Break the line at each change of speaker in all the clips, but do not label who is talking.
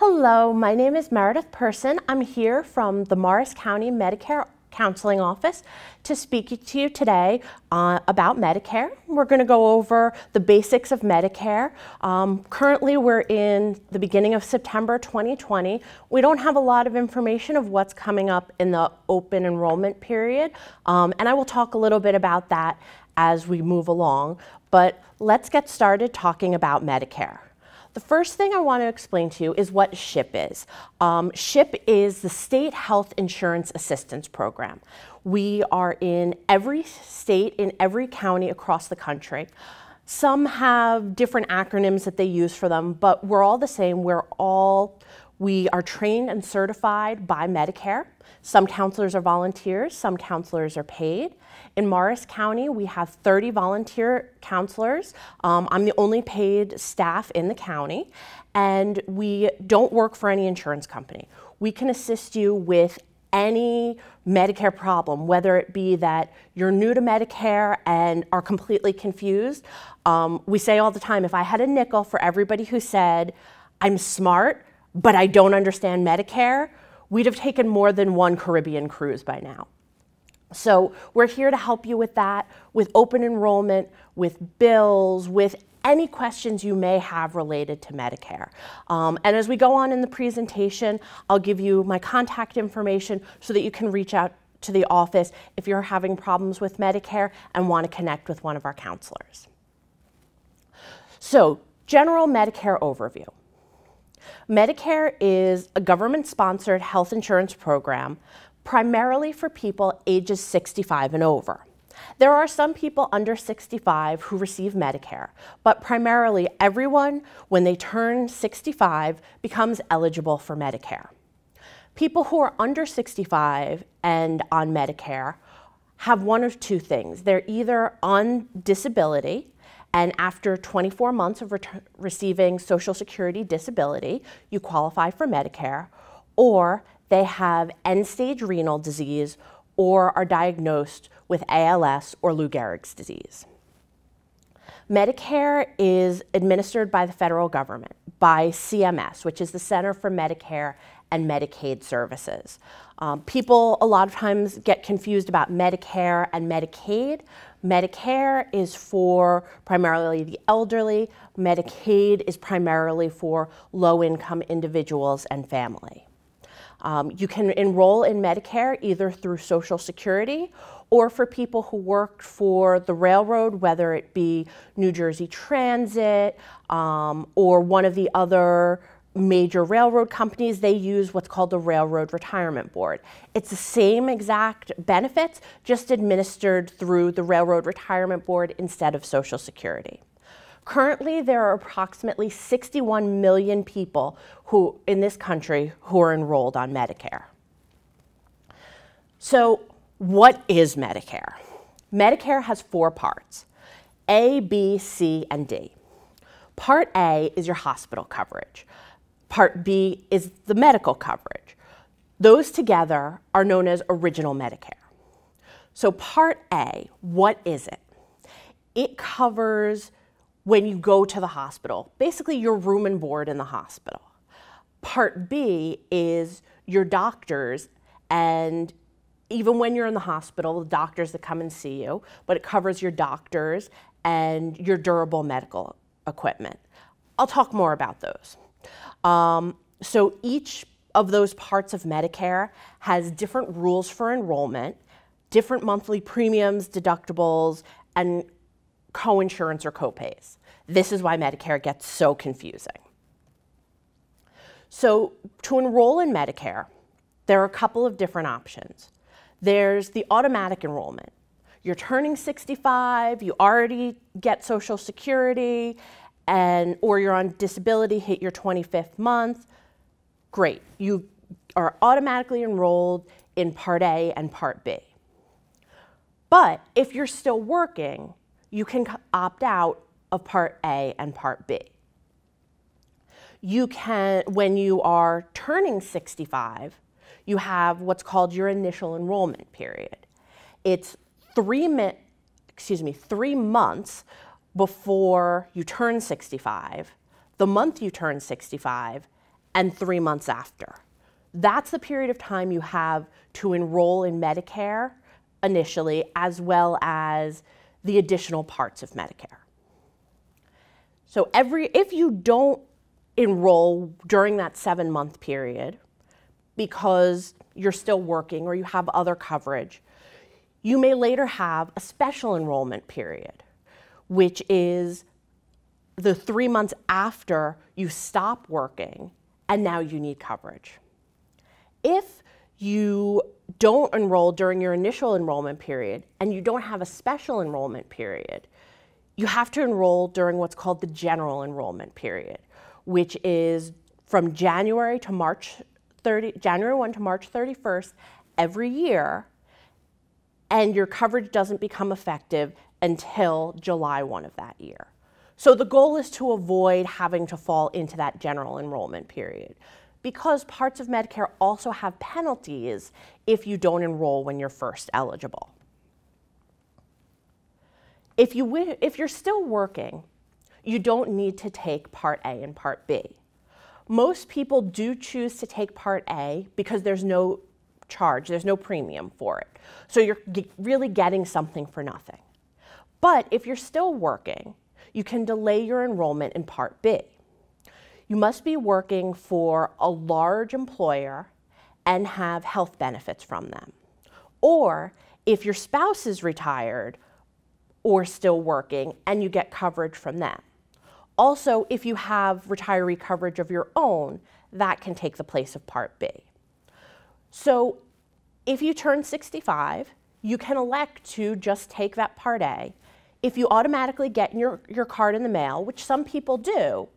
Hello, my name is Meredith Person. I'm here from the Morris County Medicare Counseling Office to speak to you today uh, about Medicare. We're going to go over the basics of Medicare. Um, currently, we're in the beginning of September 2020. We don't have a lot of information of what's coming up in the open enrollment period, um, and I will talk a little bit about that as we move along. But let's get started talking about Medicare. The first thing I want to explain to you is what SHIP is. Um, SHIP is the State Health Insurance Assistance Program. We are in every state, in every county across the country. Some have different acronyms that they use for them, but we're all the same. We're all, we are trained and certified by Medicare. Some counselors are volunteers, some counselors are paid. In Morris County, we have 30 volunteer counselors. Um, I'm the only paid staff in the county, and we don't work for any insurance company. We can assist you with any Medicare problem, whether it be that you're new to Medicare and are completely confused. Um, we say all the time if I had a nickel for everybody who said, I'm smart, but I don't understand Medicare, we'd have taken more than one Caribbean cruise by now. So we're here to help you with that, with open enrollment, with bills, with any questions you may have related to Medicare. Um, and as we go on in the presentation, I'll give you my contact information so that you can reach out to the office if you're having problems with Medicare and want to connect with one of our counselors. So, general Medicare overview. Medicare is a government-sponsored health insurance program primarily for people ages 65 and over. There are some people under 65 who receive Medicare, but primarily everyone, when they turn 65, becomes eligible for Medicare. People who are under 65 and on Medicare have one of two things. They're either on disability, and after 24 months of receiving Social Security disability, you qualify for Medicare, or they have end stage renal disease or are diagnosed with ALS or Lou Gehrig's disease. Medicare is administered by the federal government, by CMS, which is the Center for Medicare and Medicaid Services. Um, people a lot of times get confused about Medicare and Medicaid. Medicare is for primarily the elderly. Medicaid is primarily for low-income individuals and family. Um, you can enroll in Medicare either through Social Security or for people who worked for the railroad, whether it be New Jersey Transit um, or one of the other major railroad companies, they use what's called the Railroad Retirement Board. It's the same exact benefits, just administered through the Railroad Retirement Board instead of Social Security. Currently, there are approximately 61 million people who, in this country who are enrolled on Medicare. So, what is Medicare? Medicare has four parts A, B, C, and D. Part A is your hospital coverage. Part B is the medical coverage. Those together are known as original Medicare. So, Part A, what is it? It covers when you go to the hospital, basically your room and board in the hospital. Part B is your doctors and even when you're in the hospital, the doctors that come and see you, but it covers your doctors and your durable medical equipment. I'll talk more about those. Um, so each of those parts of Medicare has different rules for enrollment, different monthly premiums, deductibles, and coinsurance or copays. This is why Medicare gets so confusing. So to enroll in Medicare, there are a couple of different options. There's the automatic enrollment. You're turning 65, you already get Social Security, and or you're on disability, hit your 25th month. Great, you are automatically enrolled in Part A and Part B. But if you're still working, you can opt out of Part A and Part B. You can, when you are turning 65, you have what's called your initial enrollment period. It's three, excuse me, three months before you turn 65, the month you turn 65, and three months after. That's the period of time you have to enroll in Medicare initially, as well as the additional parts of Medicare. So every if you don't enroll during that seven month period because you're still working or you have other coverage, you may later have a special enrollment period, which is the three months after you stop working and now you need coverage. If you don't enroll during your initial enrollment period and you don't have a special enrollment period, you have to enroll during what's called the general enrollment period, which is from January to March 30, January 1 to March 31st every year, and your coverage doesn't become effective until July 1 of that year. So the goal is to avoid having to fall into that general enrollment period because parts of Medicare also have penalties if you don't enroll when you're first eligible. If, you, if you're still working, you don't need to take Part A and Part B. Most people do choose to take Part A because there's no charge, there's no premium for it. So you're really getting something for nothing. But if you're still working, you can delay your enrollment in Part B. You must be working for a large employer and have health benefits from them. Or if your spouse is retired, or still working and you get coverage from them. Also, if you have retiree coverage of your own, that can take the place of Part B. So if you turn 65, you can elect to just take that Part A. If you automatically get your, your card in the mail, which some people do,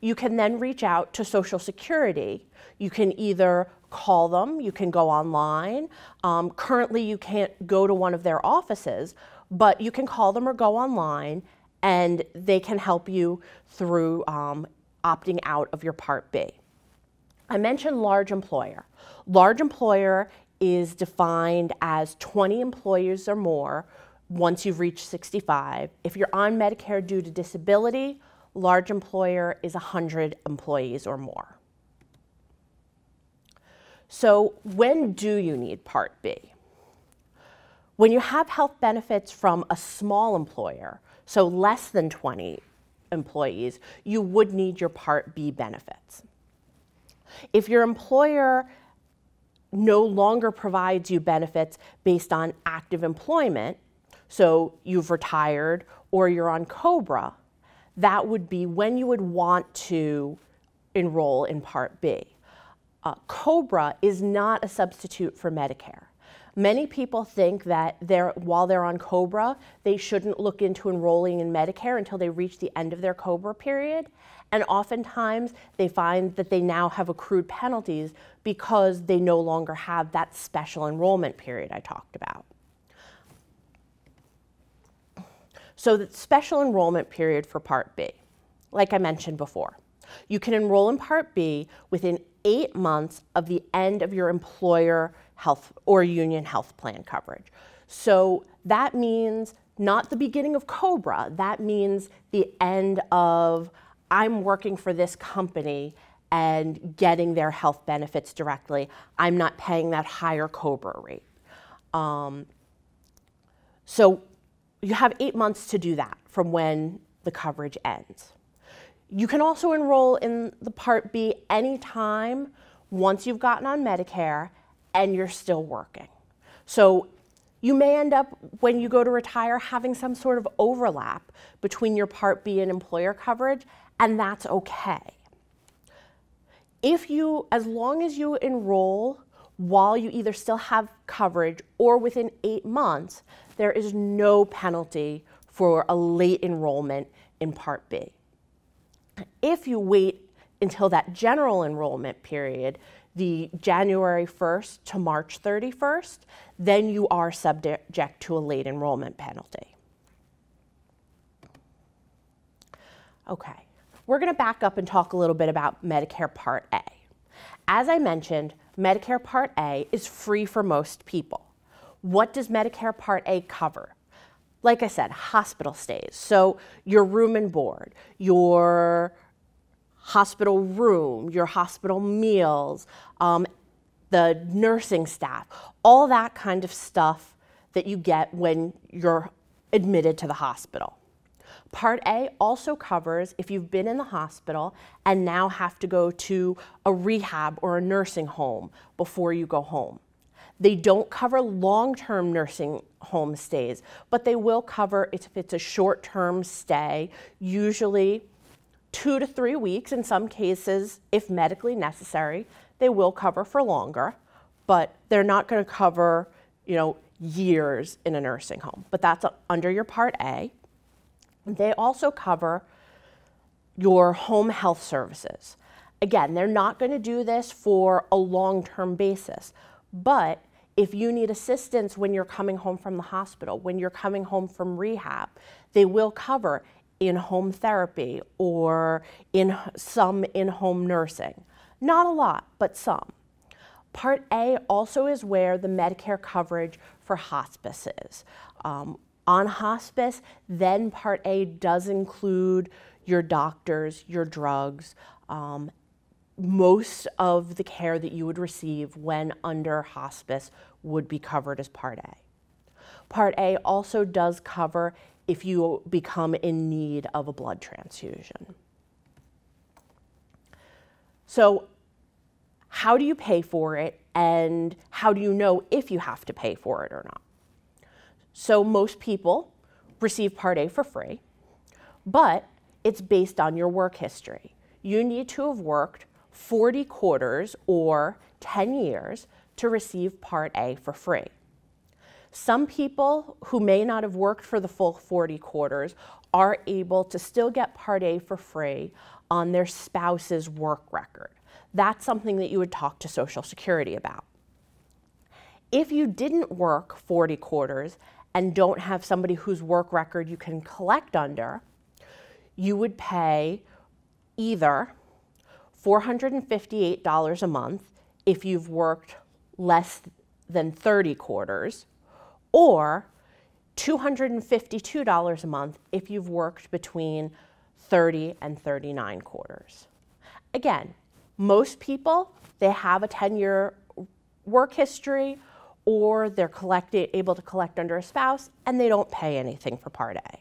you can then reach out to Social Security. You can either call them, you can go online. Um, currently, you can't go to one of their offices, but you can call them or go online and they can help you through um, opting out of your Part B. I mentioned large employer. Large employer is defined as 20 employees or more once you've reached 65. If you're on Medicare due to disability, large employer is 100 employees or more. So when do you need Part B? When you have health benefits from a small employer, so less than 20 employees, you would need your Part B benefits. If your employer no longer provides you benefits based on active employment, so you've retired or you're on COBRA, that would be when you would want to enroll in Part B. Uh, COBRA is not a substitute for Medicare. Many people think that they're, while they're on COBRA, they shouldn't look into enrolling in Medicare until they reach the end of their COBRA period. And oftentimes they find that they now have accrued penalties because they no longer have that special enrollment period I talked about. So the special enrollment period for Part B, like I mentioned before, you can enroll in Part B within eight months of the end of your employer health or union health plan coverage. So that means not the beginning of COBRA, that means the end of I'm working for this company and getting their health benefits directly. I'm not paying that higher COBRA rate. Um, so you have eight months to do that from when the coverage ends. You can also enroll in the Part B anytime once you've gotten on Medicare and you're still working. So you may end up, when you go to retire, having some sort of overlap between your Part B and employer coverage, and that's okay. If you, as long as you enroll while you either still have coverage or within eight months, there is no penalty for a late enrollment in Part B. If you wait until that general enrollment period, the January 1st to March 31st, then you are subject to a late enrollment penalty. Okay, we're going to back up and talk a little bit about Medicare Part A. As I mentioned, Medicare Part A is free for most people. What does Medicare Part A cover? Like I said, hospital stays. So your room and board, your hospital room, your hospital meals, um, the nursing staff, all that kind of stuff that you get when you're admitted to the hospital. Part A also covers if you've been in the hospital and now have to go to a rehab or a nursing home before you go home. They don't cover long-term nursing home stays, but they will cover if it's a short-term stay, usually two to three weeks in some cases, if medically necessary. They will cover for longer, but they're not going to cover, you know, years in a nursing home. But that's under your Part A. They also cover your home health services. Again, they're not going to do this for a long-term basis, but if you need assistance when you're coming home from the hospital, when you're coming home from rehab, they will cover in-home therapy or in some in-home nursing. Not a lot, but some. Part A also is where the Medicare coverage for hospice is. Um, on hospice, then Part A does include your doctors, your drugs, um, most of the care that you would receive when under hospice would be covered as Part A. Part A also does cover if you become in need of a blood transfusion. So how do you pay for it and how do you know if you have to pay for it or not? So most people receive Part A for free, but it's based on your work history. You need to have worked 40 quarters or 10 years to receive Part A for free. Some people who may not have worked for the full 40 quarters are able to still get Part A for free on their spouse's work record. That's something that you would talk to Social Security about. If you didn't work 40 quarters and don't have somebody whose work record you can collect under, you would pay either $458 a month if you've worked less than 30 quarters, or $252 a month if you've worked between 30 and 39 quarters. Again, most people, they have a 10-year work history or they're able to collect under a spouse and they don't pay anything for Part A.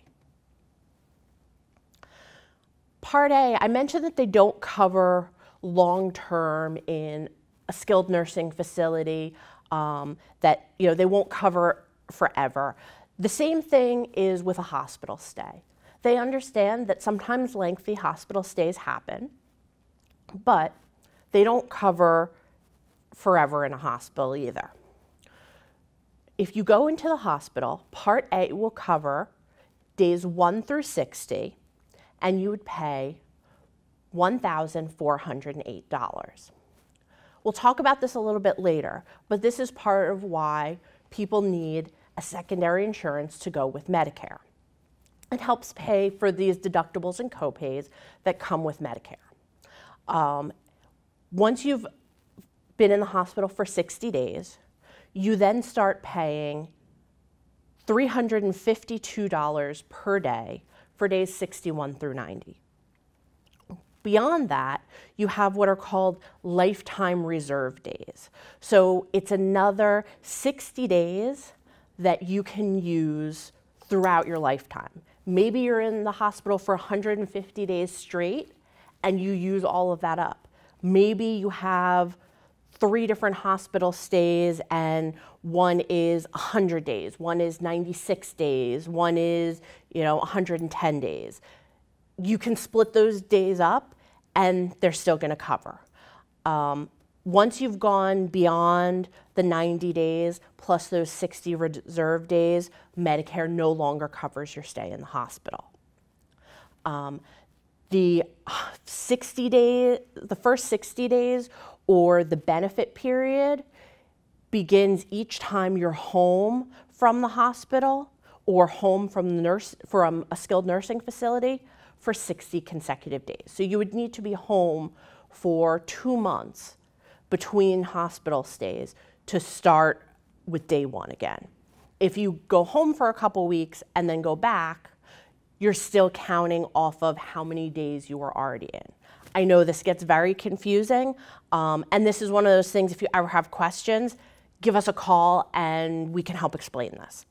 Part A, I mentioned that they don't cover long-term in a skilled nursing facility, um, that you know they won't cover forever. The same thing is with a hospital stay. They understand that sometimes lengthy hospital stays happen, but they don't cover forever in a hospital either. If you go into the hospital, Part A will cover days 1 through 60, and you would pay $1,408. We'll talk about this a little bit later, but this is part of why people need a secondary insurance to go with Medicare. It helps pay for these deductibles and copays that come with Medicare. Um, once you've been in the hospital for 60 days, you then start paying $352 per day for days 61 through 90. Beyond that, you have what are called lifetime reserve days. So it's another 60 days that you can use throughout your lifetime. Maybe you're in the hospital for 150 days straight and you use all of that up. Maybe you have three different hospital stays and one is 100 days, one is 96 days, one is, you know, 110 days you can split those days up and they're still going to cover. Um, once you've gone beyond the 90 days plus those 60 reserve days, Medicare no longer covers your stay in the hospital. Um, the 60 days, the first 60 days or the benefit period begins each time you're home from the hospital or home from the nurse from a skilled nursing facility for 60 consecutive days. So you would need to be home for two months between hospital stays to start with day one again. If you go home for a couple weeks and then go back, you're still counting off of how many days you were already in. I know this gets very confusing, um, and this is one of those things, if you ever have questions, give us a call and we can help explain this.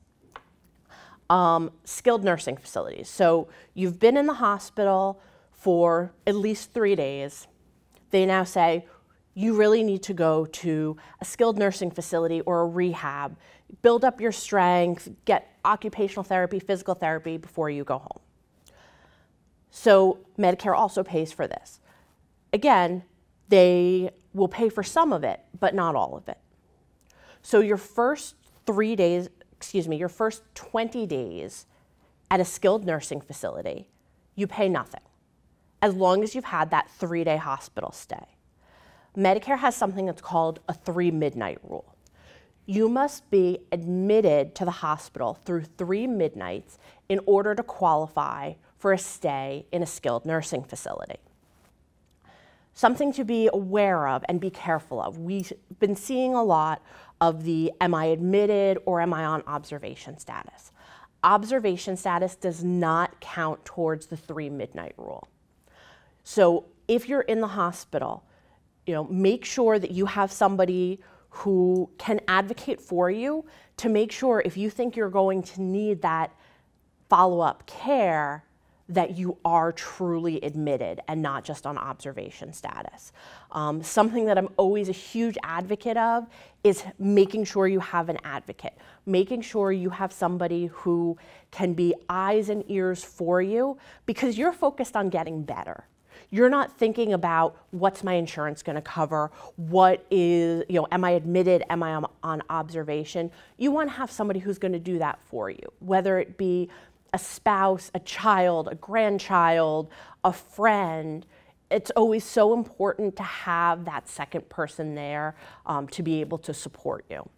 Um, skilled nursing facilities. So you've been in the hospital for at least three days. They now say, you really need to go to a skilled nursing facility or a rehab, build up your strength, get occupational therapy, physical therapy before you go home. So Medicare also pays for this. Again, they will pay for some of it, but not all of it. So your first three days, excuse me, your first 20 days at a skilled nursing facility, you pay nothing as long as you've had that three day hospital stay. Medicare has something that's called a three midnight rule. You must be admitted to the hospital through three midnights in order to qualify for a stay in a skilled nursing facility. Something to be aware of and be careful of. We've been seeing a lot of the am I admitted or am I on observation status. Observation status does not count towards the three midnight rule. So if you're in the hospital, you know, make sure that you have somebody who can advocate for you to make sure if you think you're going to need that follow-up care that you are truly admitted and not just on observation status. Um, something that I'm always a huge advocate of is making sure you have an advocate, making sure you have somebody who can be eyes and ears for you because you're focused on getting better. You're not thinking about what's my insurance going to cover, what is, you know, am I admitted, am I on observation? You want to have somebody who's going to do that for you, whether it be a spouse, a child, a grandchild, a friend, it's always so important to have that second person there um, to be able to support you.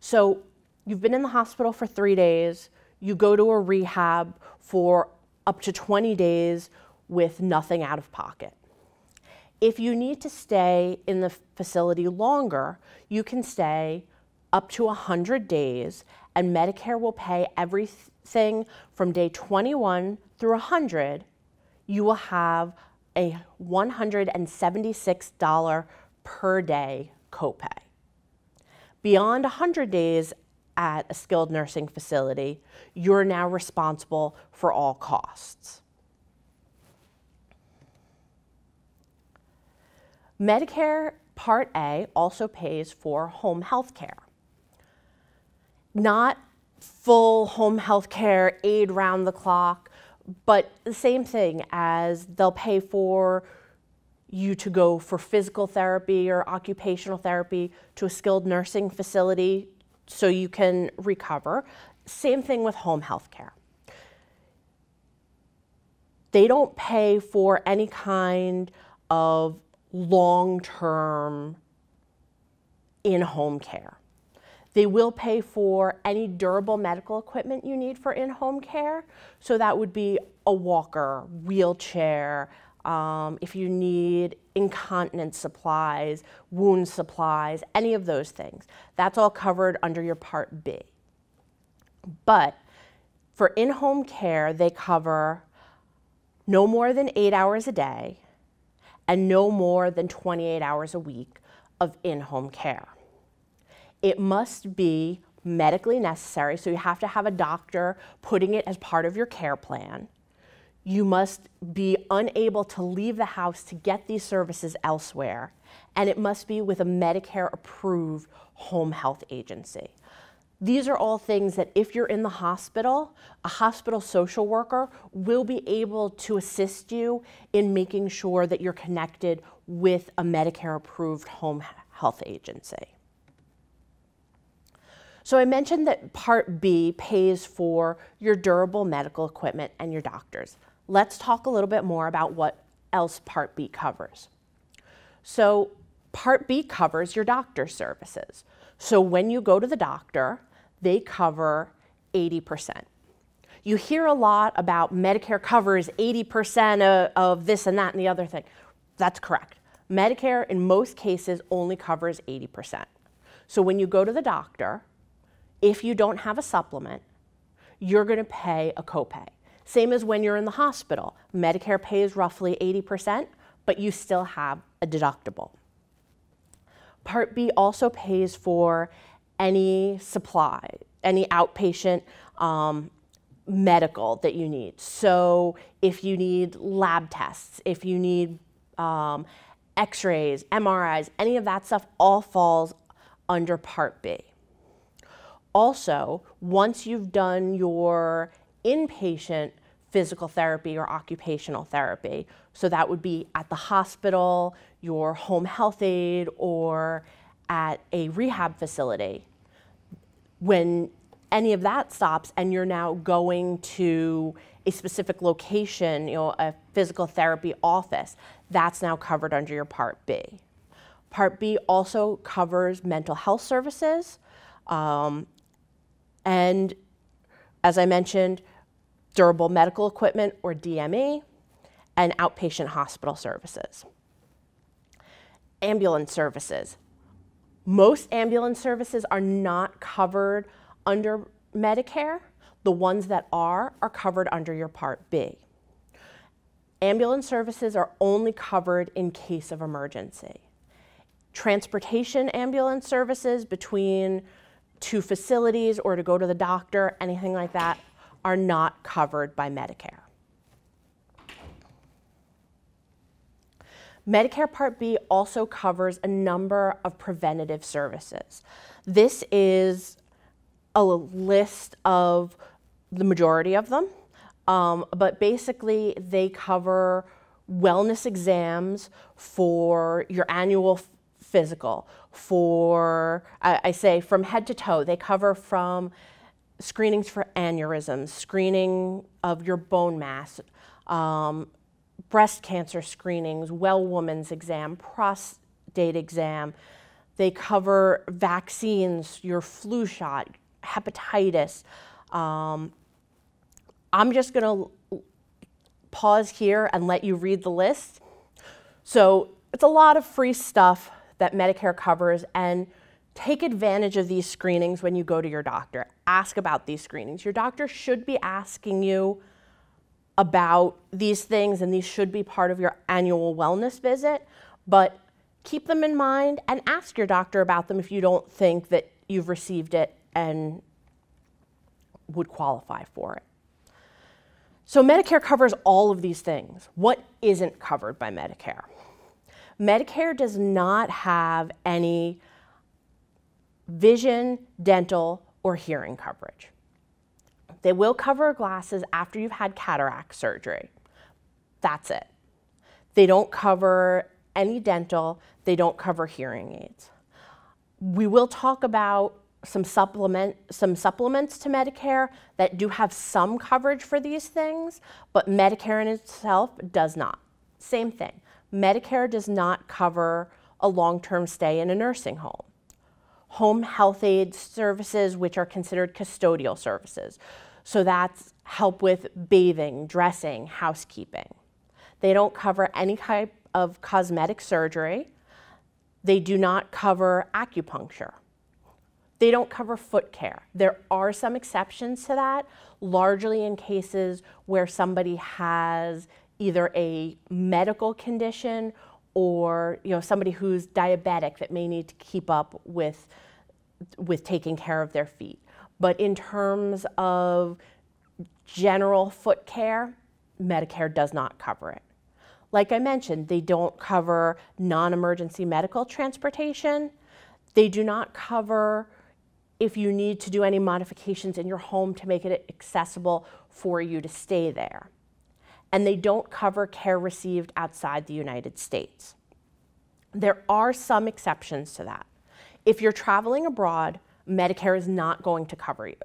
So you've been in the hospital for three days, you go to a rehab for up to 20 days with nothing out of pocket. If you need to stay in the facility longer, you can stay up to 100 days and Medicare will pay everything from day 21 through 100. You will have a $176 per day copay. Beyond 100 days at a skilled nursing facility, you're now responsible for all costs. Medicare Part A also pays for home health care not full home health care, aid round the clock, but the same thing as they'll pay for you to go for physical therapy or occupational therapy to a skilled nursing facility so you can recover. Same thing with home health care. They don't pay for any kind of long term in home care. They will pay for any durable medical equipment you need for in-home care. So that would be a walker, wheelchair, um, if you need incontinence supplies, wound supplies, any of those things. That's all covered under your Part B. But for in-home care, they cover no more than eight hours a day and no more than 28 hours a week of in-home care. It must be medically necessary, so you have to have a doctor putting it as part of your care plan. You must be unable to leave the house to get these services elsewhere, and it must be with a Medicare approved home health agency. These are all things that if you're in the hospital, a hospital social worker will be able to assist you in making sure that you're connected with a Medicare approved home health agency. So I mentioned that Part B pays for your durable medical equipment and your doctors. Let's talk a little bit more about what else Part B covers. So Part B covers your doctor services. So when you go to the doctor, they cover 80%. You hear a lot about Medicare covers 80% of, of this and that and the other thing. That's correct. Medicare in most cases only covers 80%. So when you go to the doctor, if you don't have a supplement, you're going to pay a copay. Same as when you're in the hospital. Medicare pays roughly 80%, but you still have a deductible. Part B also pays for any supply, any outpatient um, medical that you need. So if you need lab tests, if you need um, x-rays, MRIs, any of that stuff all falls under Part B. Also, once you've done your inpatient physical therapy or occupational therapy. So that would be at the hospital, your home health aide, or at a rehab facility. When any of that stops and you're now going to a specific location, you know, a physical therapy office, that's now covered under your Part B. Part B also covers mental health services. Um, and as I mentioned, durable medical equipment or DME, and outpatient hospital services. Ambulance services. Most ambulance services are not covered under Medicare. The ones that are are covered under your Part B. Ambulance services are only covered in case of emergency. Transportation ambulance services between two facilities or to go to the doctor, anything like that, are not covered by Medicare. Medicare Part B also covers a number of preventative services. This is a list of the majority of them, um, but basically they cover wellness exams for your annual physical, for, I, I say from head to toe, they cover from screenings for aneurysms, screening of your bone mass, um, breast cancer screenings, well woman's exam, prostate exam. They cover vaccines, your flu shot, hepatitis. Um, I'm just going to pause here and let you read the list. So it's a lot of free stuff that Medicare covers and Take advantage of these screenings when you go to your doctor. Ask about these screenings. Your doctor should be asking you about these things, and these should be part of your annual wellness visit, but keep them in mind and ask your doctor about them if you don't think that you've received it and would qualify for it. So, Medicare covers all of these things. What isn't covered by Medicare? Medicare does not have any vision, dental, or hearing coverage. They will cover glasses after you've had cataract surgery. That's it. They don't cover any dental, they don't cover hearing aids. We will talk about some supplement some supplements to Medicare that do have some coverage for these things, but Medicare in itself does not. Same thing. Medicare does not cover a long-term stay in a nursing home home health aid services, which are considered custodial services. So that's help with bathing, dressing, housekeeping. They don't cover any type of cosmetic surgery. They do not cover acupuncture. They don't cover foot care. There are some exceptions to that, largely in cases where somebody has either a medical condition or you know somebody who's diabetic that may need to keep up with with taking care of their feet. But in terms of general foot care, Medicare does not cover it. Like I mentioned, they don't cover non-emergency medical transportation. They do not cover if you need to do any modifications in your home to make it accessible for you to stay there and they don't cover care received outside the United States. There are some exceptions to that. If you're traveling abroad, Medicare is not going to cover you.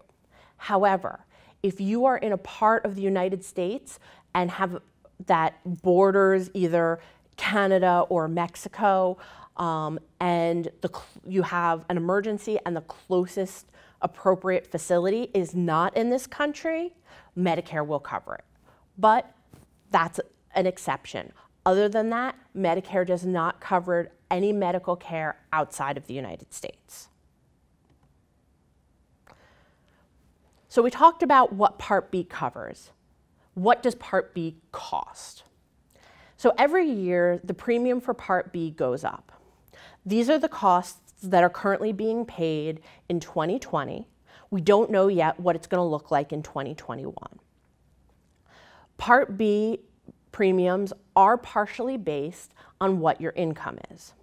However, if you are in a part of the United States and have that borders either Canada or Mexico, um, and the, you have an emergency and the closest appropriate facility is not in this country, Medicare will cover it. But that's an exception. Other than that, Medicare does not cover any medical care outside of the United States. So we talked about what Part B covers. what does Part B cost? So every year, the premium for Part B goes up. These are the costs that are currently being paid in 2020. We don't know yet what it's going to look like in 2021. Part B premiums are partially based on what your income is.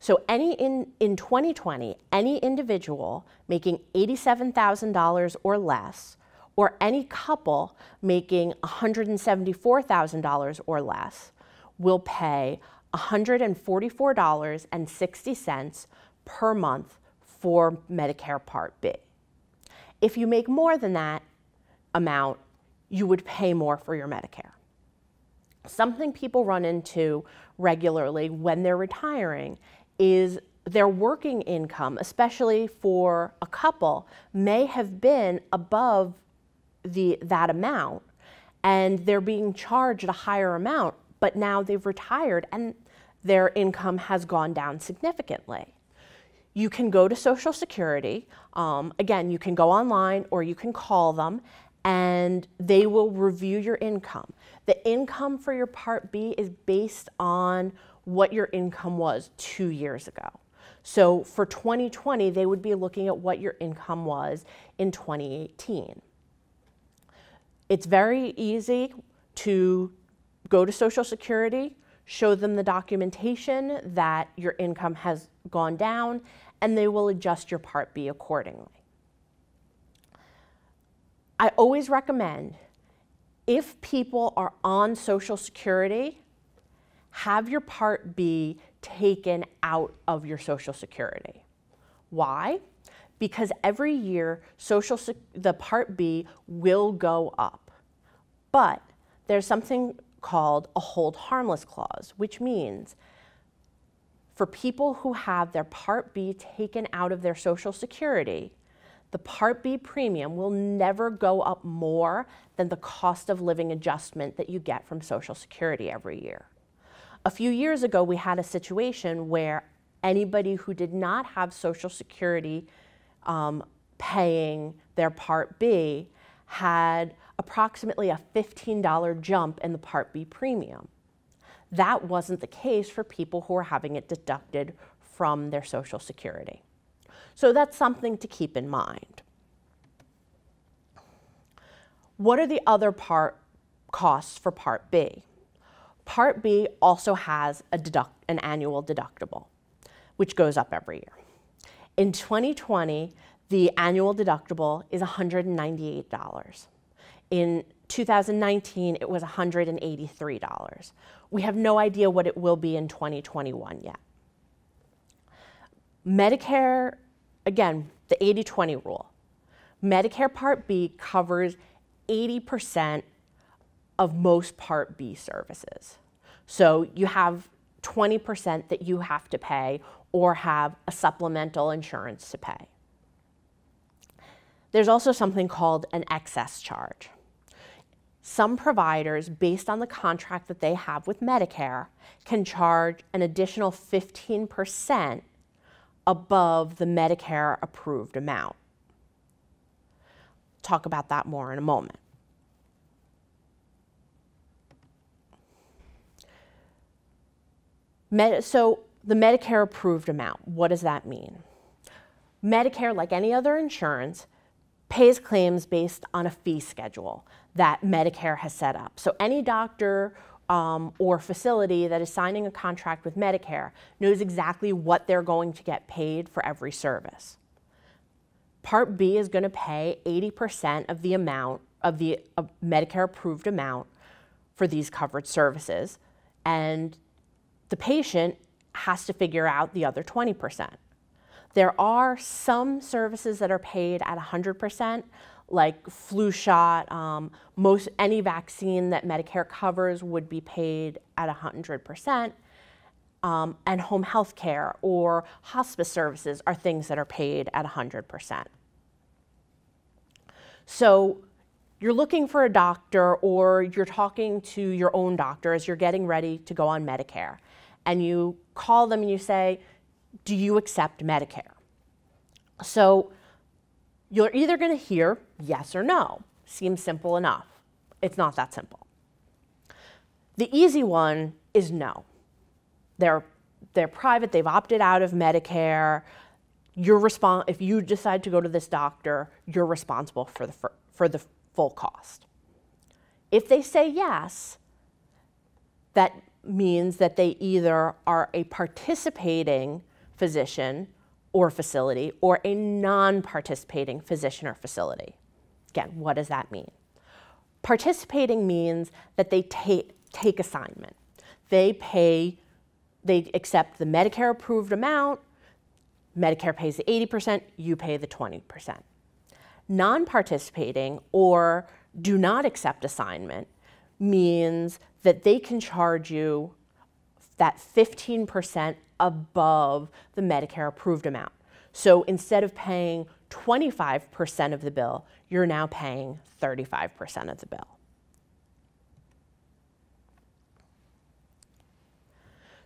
So any in, in 2020, any individual making $87,000 or less, or any couple making $174,000 or less, will pay $144.60 per month for Medicare Part B. If you make more than that amount, you would pay more for your Medicare. Something people run into regularly when they're retiring is their working income, especially for a couple, may have been above the, that amount and they're being charged a higher amount, but now they've retired and their income has gone down significantly. You can go to Social Security. Um, again, you can go online or you can call them and they will review your income. The income for your Part B is based on what your income was two years ago. So for 2020, they would be looking at what your income was in 2018. It's very easy to go to Social Security, show them the documentation that your income has gone down, and they will adjust your Part B accordingly. I always recommend if people are on Social Security, have your Part B taken out of your Social Security. Why? Because every year, social the Part B will go up. But there's something called a hold harmless clause, which means for people who have their Part B taken out of their Social Security, the Part B premium will never go up more than the cost of living adjustment that you get from Social Security every year. A few years ago, we had a situation where anybody who did not have Social Security um, paying their Part B had approximately a $15 jump in the Part B premium. That wasn't the case for people who were having it deducted from their Social Security. So that's something to keep in mind. What are the other part costs for Part B? Part B also has a deduct, an annual deductible, which goes up every year. In 2020, the annual deductible is $198. In 2019, it was $183. We have no idea what it will be in 2021 yet. Medicare, again, the 80 20 rule. Medicare Part B covers 80% of most Part B services. So you have 20% that you have to pay or have a supplemental insurance to pay. There's also something called an excess charge. Some providers, based on the contract that they have with Medicare, can charge an additional 15% above the Medicare approved amount. Talk about that more in a moment. Med so the Medicare approved amount, what does that mean? Medicare, like any other insurance, pays claims based on a fee schedule that Medicare has set up. So any doctor um, or facility that is signing a contract with Medicare knows exactly what they're going to get paid for every service. Part B is going to pay 80% of the amount of the uh, Medicare approved amount for these covered services, and the patient has to figure out the other 20%. There are some services that are paid at 100%, like flu shot. Um, most any vaccine that Medicare covers would be paid at 100%. Um, and home health care or hospice services are things that are paid at 100%. So you're looking for a doctor or you're talking to your own doctor as you're getting ready to go on Medicare. And you call them and you say, do you accept Medicare? So you're either going to hear yes or no. Seems simple enough. It's not that simple. The easy one is no. They're, they're private, they've opted out of Medicare. You're respon- if you decide to go to this doctor, you're responsible for the, for, for the full cost. If they say yes, that means that they either are a participating physician or facility or a non participating physician or facility. Again, what does that mean? Participating means that they take, take assignment. They pay, they accept the Medicare approved amount, Medicare pays the 80%, you pay the 20%. Non participating or do not accept assignment means that they can charge you that 15% above the Medicare approved amount. So instead of paying 25% of the bill, you're now paying 35% of the bill.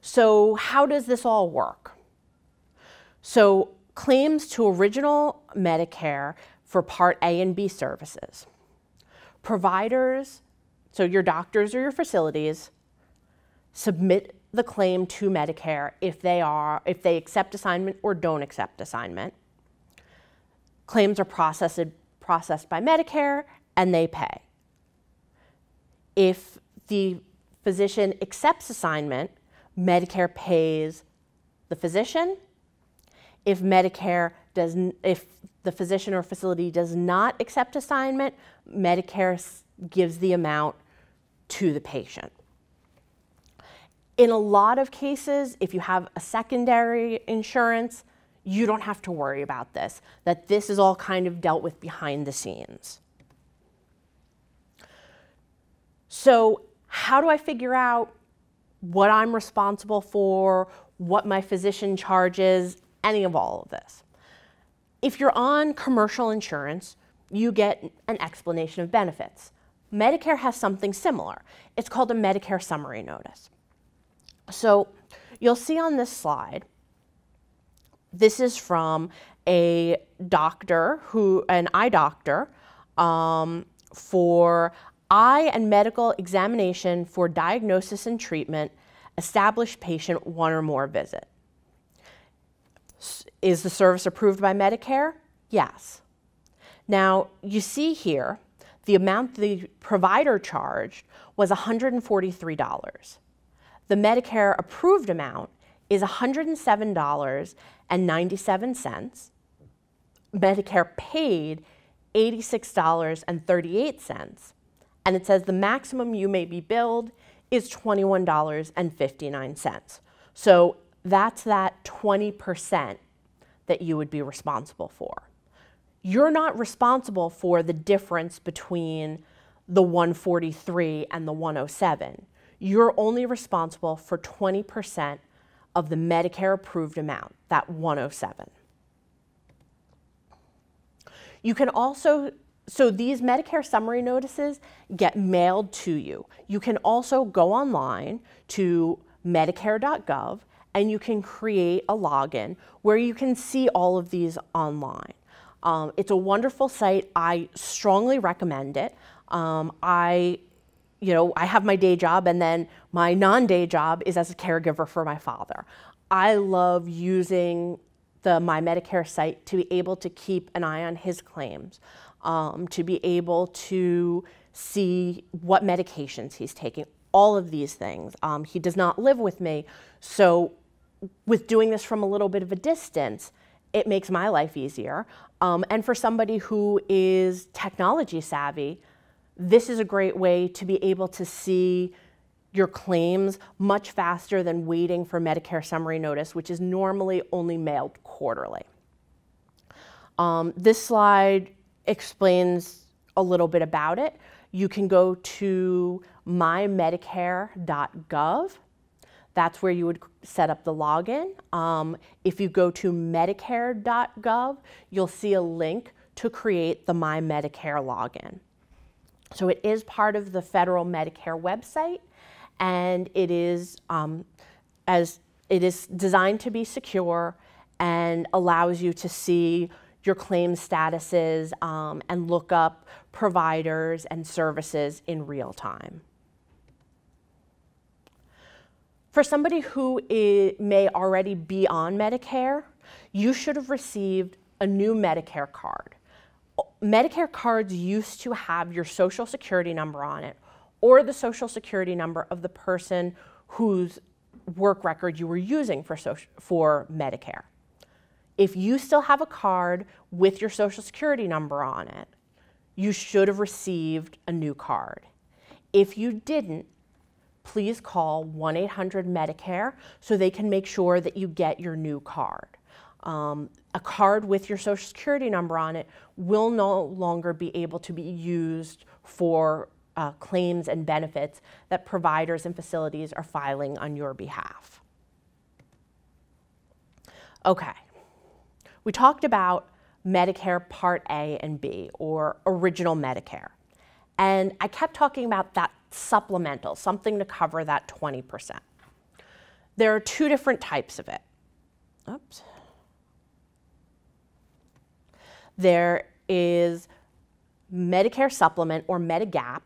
So, how does this all work? So, claims to original Medicare for Part A and B services. Providers, so your doctors or your facilities, submit the claim to Medicare if they are if they accept assignment or don't accept assignment. Claims are processed processed by Medicare and they pay. If the physician accepts assignment, Medicare pays the physician. If Medicare does if the physician or facility does not accept assignment, Medicare gives the amount to the patient. In a lot of cases, if you have a secondary insurance, you don't have to worry about this, that this is all kind of dealt with behind the scenes. So, how do I figure out what I'm responsible for, what my physician charges, any of all of this? If you're on commercial insurance, you get an explanation of benefits. Medicare has something similar. It's called a Medicare summary notice. So you'll see on this slide, this is from a doctor who, an eye doctor, um, for eye and medical examination for diagnosis and treatment, established patient one or more visit. Is the service approved by Medicare? Yes. Now, you see here, the amount the provider charged was $143. The Medicare approved amount is $107.97. Medicare paid $86.38. And it says the maximum you may be billed is $21.59. So that's that 20% that you would be responsible for. You're not responsible for the difference between the 143 and the 107 you're only responsible for 20% of the Medicare approved amount, that 107. You can also, so these Medicare summary notices get mailed to you. You can also go online to medicare.gov and you can create a login where you can see all of these online. Um, it's a wonderful site. I strongly recommend it. Um, I you know, I have my day job and then my non day job is as a caregiver for my father. I love using the My Medicare site to be able to keep an eye on his claims, um, to be able to see what medications he's taking, all of these things. Um, he does not live with me, so with doing this from a little bit of a distance, it makes my life easier. Um, and for somebody who is technology savvy, this is a great way to be able to see your claims much faster than waiting for Medicare summary notice, which is normally only mailed quarterly. Um, this slide explains a little bit about it. You can go to mymedicare.gov. That's where you would set up the login. Um, if you go to medicare.gov, you'll see a link to create the My Medicare login. So it is part of the federal Medicare website, and it is um, as it is designed to be secure and allows you to see your claim statuses um, and look up providers and services in real time. For somebody who may already be on Medicare, you should have received a new Medicare card. Medicare cards used to have your social security number on it or the social security number of the person whose work record you were using for, social, for Medicare. If you still have a card with your social security number on it, you should have received a new card. If you didn't, please call 1 800 Medicare so they can make sure that you get your new card. Um, a card with your social security number on it will no longer be able to be used for uh, claims and benefits that providers and facilities are filing on your behalf. Okay, we talked about Medicare Part A and B, or original Medicare. And I kept talking about that supplemental, something to cover that 20%. There are two different types of it. Oops. There is Medicare Supplement or Medigap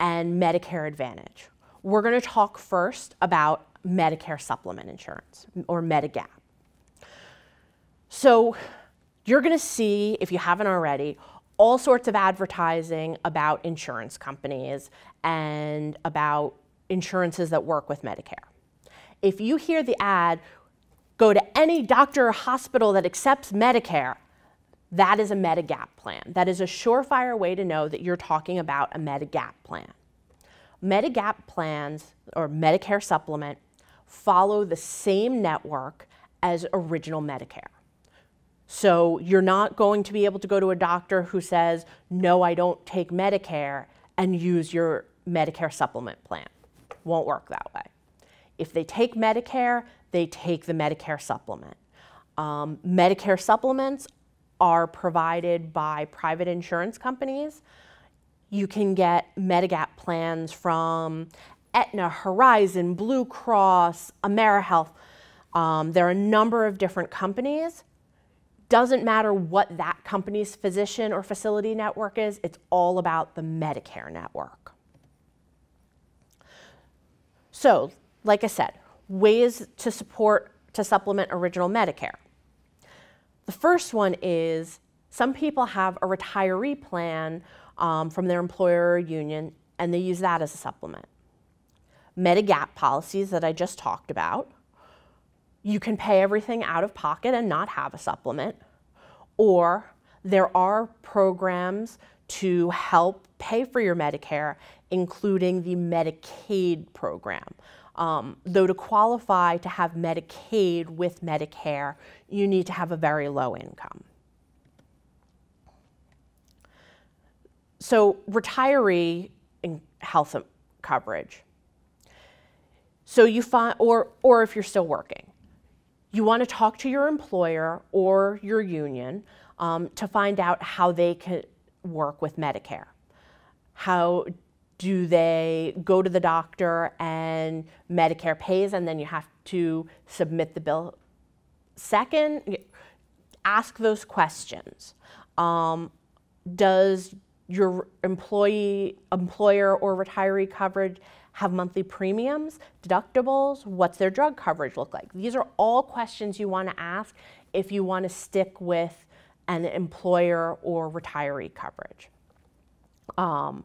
and Medicare Advantage. We're going to talk first about Medicare Supplement insurance or Medigap. So you're going to see, if you haven't already, all sorts of advertising about insurance companies and about insurances that work with Medicare. If you hear the ad, go to any doctor or hospital that accepts Medicare, that is a Medigap plan. That is a surefire way to know that you're talking about a Medigap plan. Medigap plans or Medicare supplement follow the same network as original Medicare. So you're not going to be able to go to a doctor who says, no, I don't take Medicare and use your Medicare supplement plan. Won't work that way. If they take Medicare, they take the Medicare supplement. Um, Medicare supplements are provided by private insurance companies. You can get Medigap plans from Aetna, Horizon, Blue Cross, AmeriHealth. Um, there are a number of different companies. Doesn't matter what that company's physician or facility network is, it's all about the Medicare network. So, like I said, ways to support, to supplement original Medicare. The first one is some people have a retiree plan um, from their employer or union and they use that as a supplement. Medigap policies that I just talked about. You can pay everything out of pocket and not have a supplement. Or there are programs to help pay for your Medicare, including the Medicaid program. Um, though to qualify to have Medicaid with Medicare, you need to have a very low income. So retiree health coverage. So you find, or, or if you're still working, you want to talk to your employer or your union um, to find out how they can work with Medicare. How do they go to the doctor and Medicare pays and then you have to submit the bill? Second, ask those questions. Um, does your employee, employer or retiree coverage have monthly premiums, deductibles, what's their drug coverage look like? These are all questions you want to ask if you want to stick with an employer or retiree coverage. Um,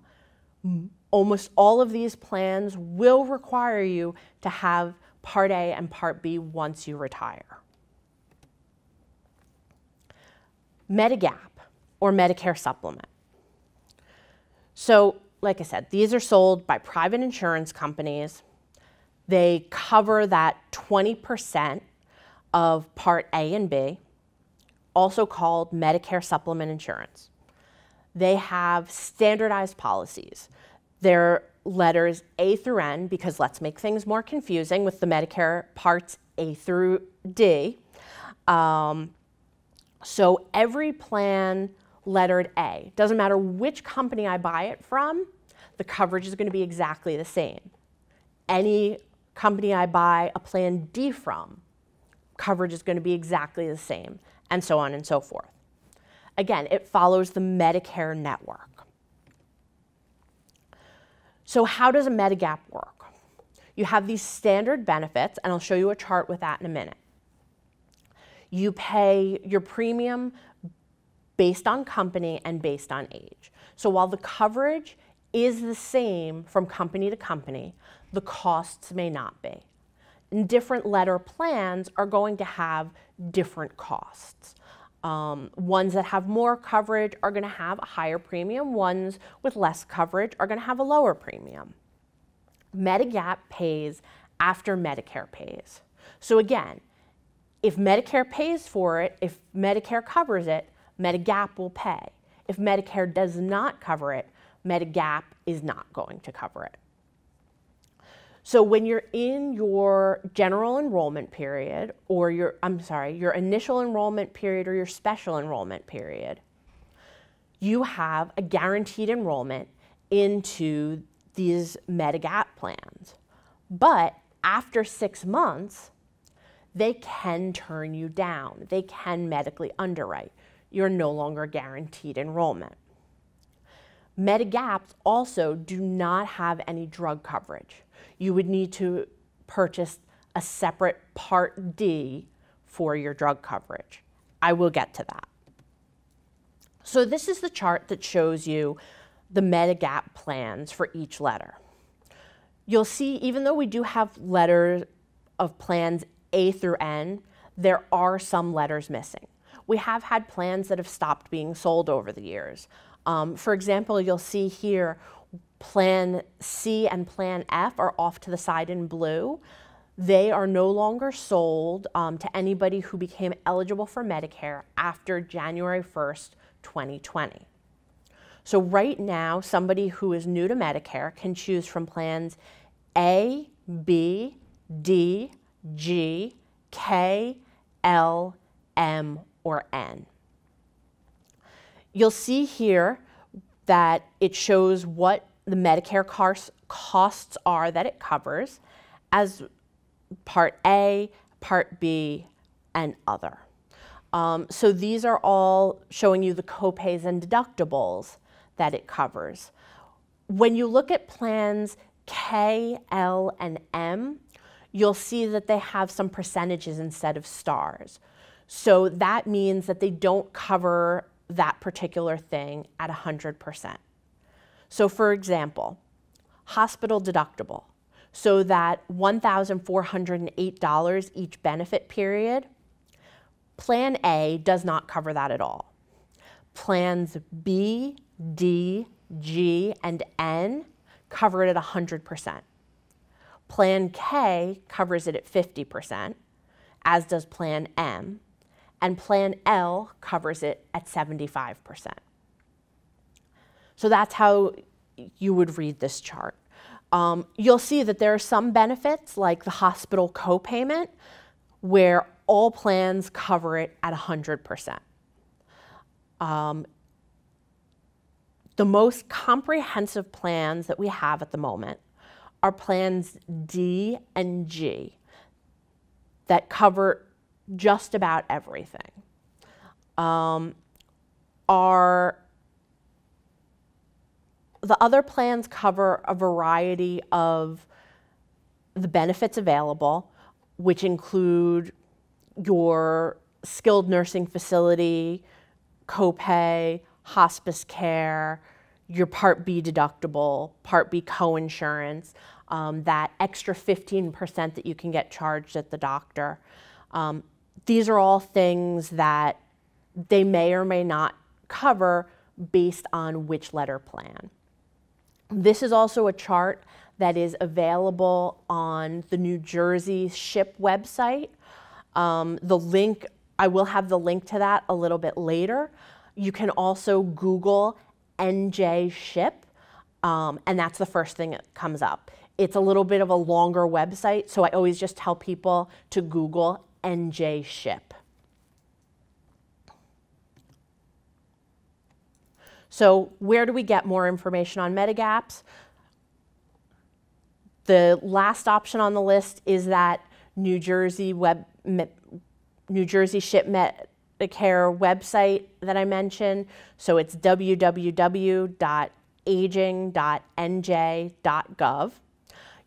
almost all of these plans will require you to have Part A and Part B once you retire. Medigap or Medicare supplement. So, like I said, these are sold by private insurance companies. They cover that 20% of Part A and B, also called Medicare supplement insurance. They have standardized policies. They're letters A through N because let's make things more confusing with the Medicare parts A through D. Um, so every plan lettered A. Doesn't matter which company I buy it from, the coverage is going to be exactly the same. Any company I buy a plan D from, coverage is going to be exactly the same, and so on and so forth. again, it follows the Medicare network. So how does a Medigap work? You have these standard benefits, and I'll show you a chart with that in a minute. You pay your premium based on company and based on age. So while the coverage is the same from company to company, the costs may not be. And different letter plans are going to have different costs. Um, ones that have more coverage are going to have a higher premium. Ones with less coverage are going to have a lower premium. Medigap pays after Medicare pays. So again, if Medicare pays for it, if Medicare covers it, Medigap will pay. If Medicare does not cover it, Medigap is not going to cover it. So when you're in your general enrollment period or your, I'm sorry, your initial enrollment period or your special enrollment period, you have a guaranteed enrollment into these Medigap plans. But after six months, they can turn you down. They can medically underwrite. You're no longer guaranteed enrollment. Medigaps also do not have any drug coverage. You would need to purchase a separate Part D for your drug coverage. I will get to that. So this is the chart that shows you the Medigap plans for each letter. You'll see, even though we do have letters of plans A through N, there are some letters missing. We have had plans that have stopped being sold over the years. Um, for example, you'll see here Plan C and Plan F are off to the side in blue. They are no longer sold um, to anybody who became eligible for Medicare after January 1st, 2020. So right now, somebody who is new to Medicare can choose from plans A, B, D, G, K, L, M, or N. You'll see here that it shows what the Medicare costs are that it covers as Part A, Part B, and other. Um, so these are all showing you the copays and deductibles that it covers. When you look at plans K, L, and M, you'll see that they have some percentages instead of stars. So that means that they don't cover that particular thing at 100%. So for example, hospital deductible. So that $1,408 each benefit period, Plan A does not cover that at all. Plans B, D, G, and N cover it at 100%. Plan K covers it at 50%, as does Plan M, and Plan L covers it at 75%. So that's how you would read this chart. Um, you'll see that there are some benefits like the hospital copayment where all plans cover it at 100%. Um, the most comprehensive plans that we have at the moment are plans D and G that cover just about everything. Um, are the other plans cover a variety of the benefits available, which include your skilled nursing facility, copay, hospice care, your Part B deductible, Part B coinsurance, um, that extra 15% that you can get charged at the doctor. Um, these are all things that they may or may not cover based on which letter plan. This is also a chart that is available on the New Jersey SHIP website. Um, the link, I will have the link to that a little bit later. You can also Google NJ SHIP, um, and that's the first thing that comes up. It's a little bit of a longer website, so I always just tell people to Google NJ SHIP. So where do we get more information on Medigaps? The last option on the list is that New Jersey web, New Jersey SHIP Medicare website that I mentioned. So it's www.aging.nj.gov.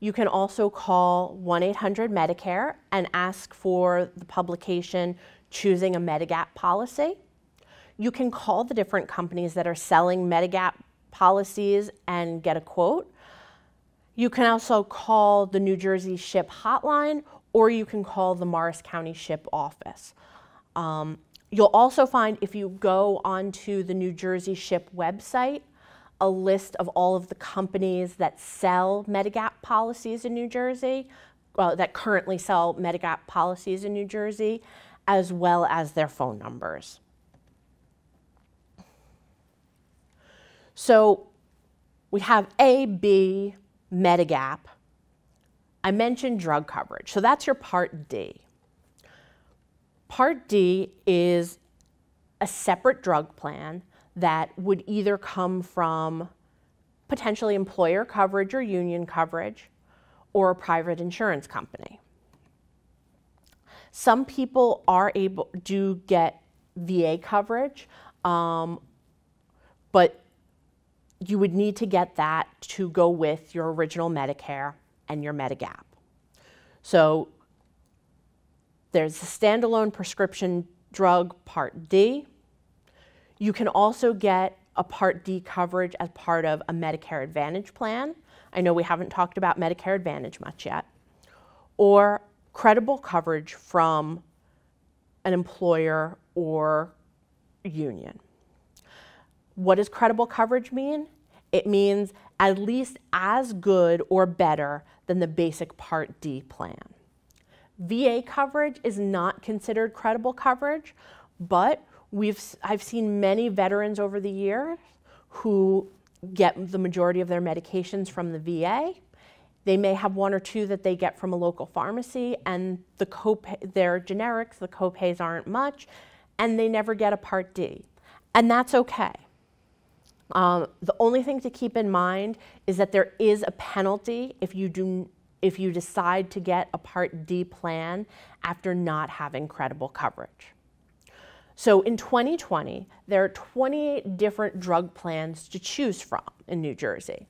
You can also call 1 800 Medicare and ask for the publication Choosing a Medigap Policy. You can call the different companies that are selling Medigap policies and get a quote. You can also call the New Jersey SHIP hotline or you can call the Morris County SHIP office. Um, you'll also find if you go onto the New Jersey SHIP website, a list of all of the companies that sell Medigap policies in New Jersey, uh, that currently sell Medigap policies in New Jersey, as well as their phone numbers. So we have A, B, Medigap. I mentioned drug coverage. So that's your Part D. Part D is a separate drug plan that would either come from potentially employer coverage or union coverage or a private insurance company. Some people are able do get VA coverage, um, but you would need to get that to go with your original Medicare and your Medigap. So there's the standalone prescription drug Part D, you can also get a Part D coverage as part of a Medicare Advantage plan. I know we haven't talked about Medicare Advantage much yet. Or credible coverage from an employer or union. What does credible coverage mean? It means at least as good or better than the basic Part D plan. VA coverage is not considered credible coverage, but We've, I've seen many veterans over the years who get the majority of their medications from the VA. They may have one or two that they get from a local pharmacy, and the copay, generics, the copays aren't much, and they never get a Part D. And that's okay. Um, the only thing to keep in mind is that there is a penalty if you do if you decide to get a Part D plan after not having credible coverage. So in 2020, there are 28 different drug plans to choose from in New Jersey.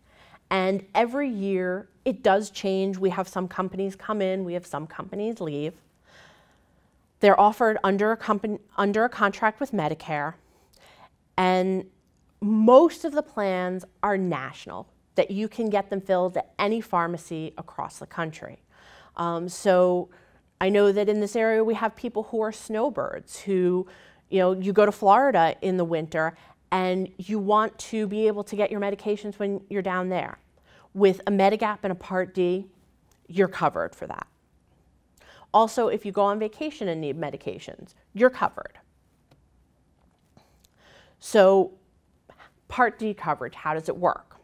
And every year it does change. We have some companies come in, we have some companies leave. They're offered under a, company, under a contract with Medicare. And most of the plans are national, that you can get them filled at any pharmacy across the country. Um, so I know that in this area we have people who are snowbirds who you know, you go to Florida in the winter and you want to be able to get your medications when you're down there. With a Medigap and a Part D, you're covered for that. Also, if you go on vacation and need medications, you're covered. So, Part D coverage, how does it work?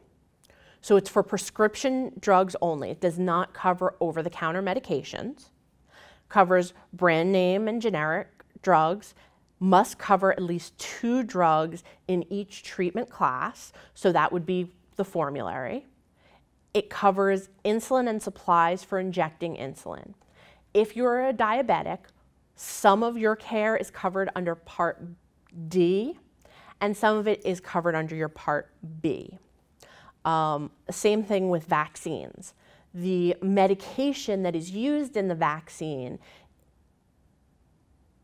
So, it's for prescription drugs only. It does not cover over the counter medications, covers brand name and generic drugs, must cover at least two drugs in each treatment class, so that would be the formulary. It covers insulin and supplies for injecting insulin. If you're a diabetic, some of your care is covered under Part D, and some of it is covered under your Part B. Um, same thing with vaccines. The medication that is used in the vaccine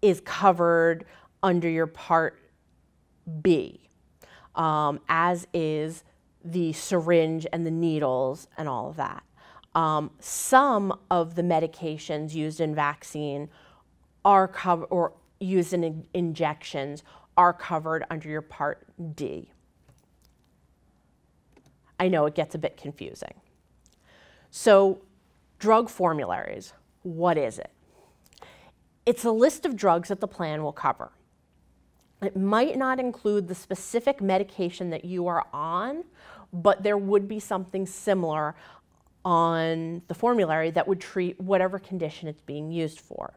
is covered under your Part B, um, as is the syringe and the needles and all of that. Um, some of the medications used in vaccine are covered or used in in injections are covered under your Part D. I know it gets a bit confusing. So, drug formularies, what is it? It's a list of drugs that the plan will cover. It might not include the specific medication that you are on, but there would be something similar on the formulary that would treat whatever condition it's being used for.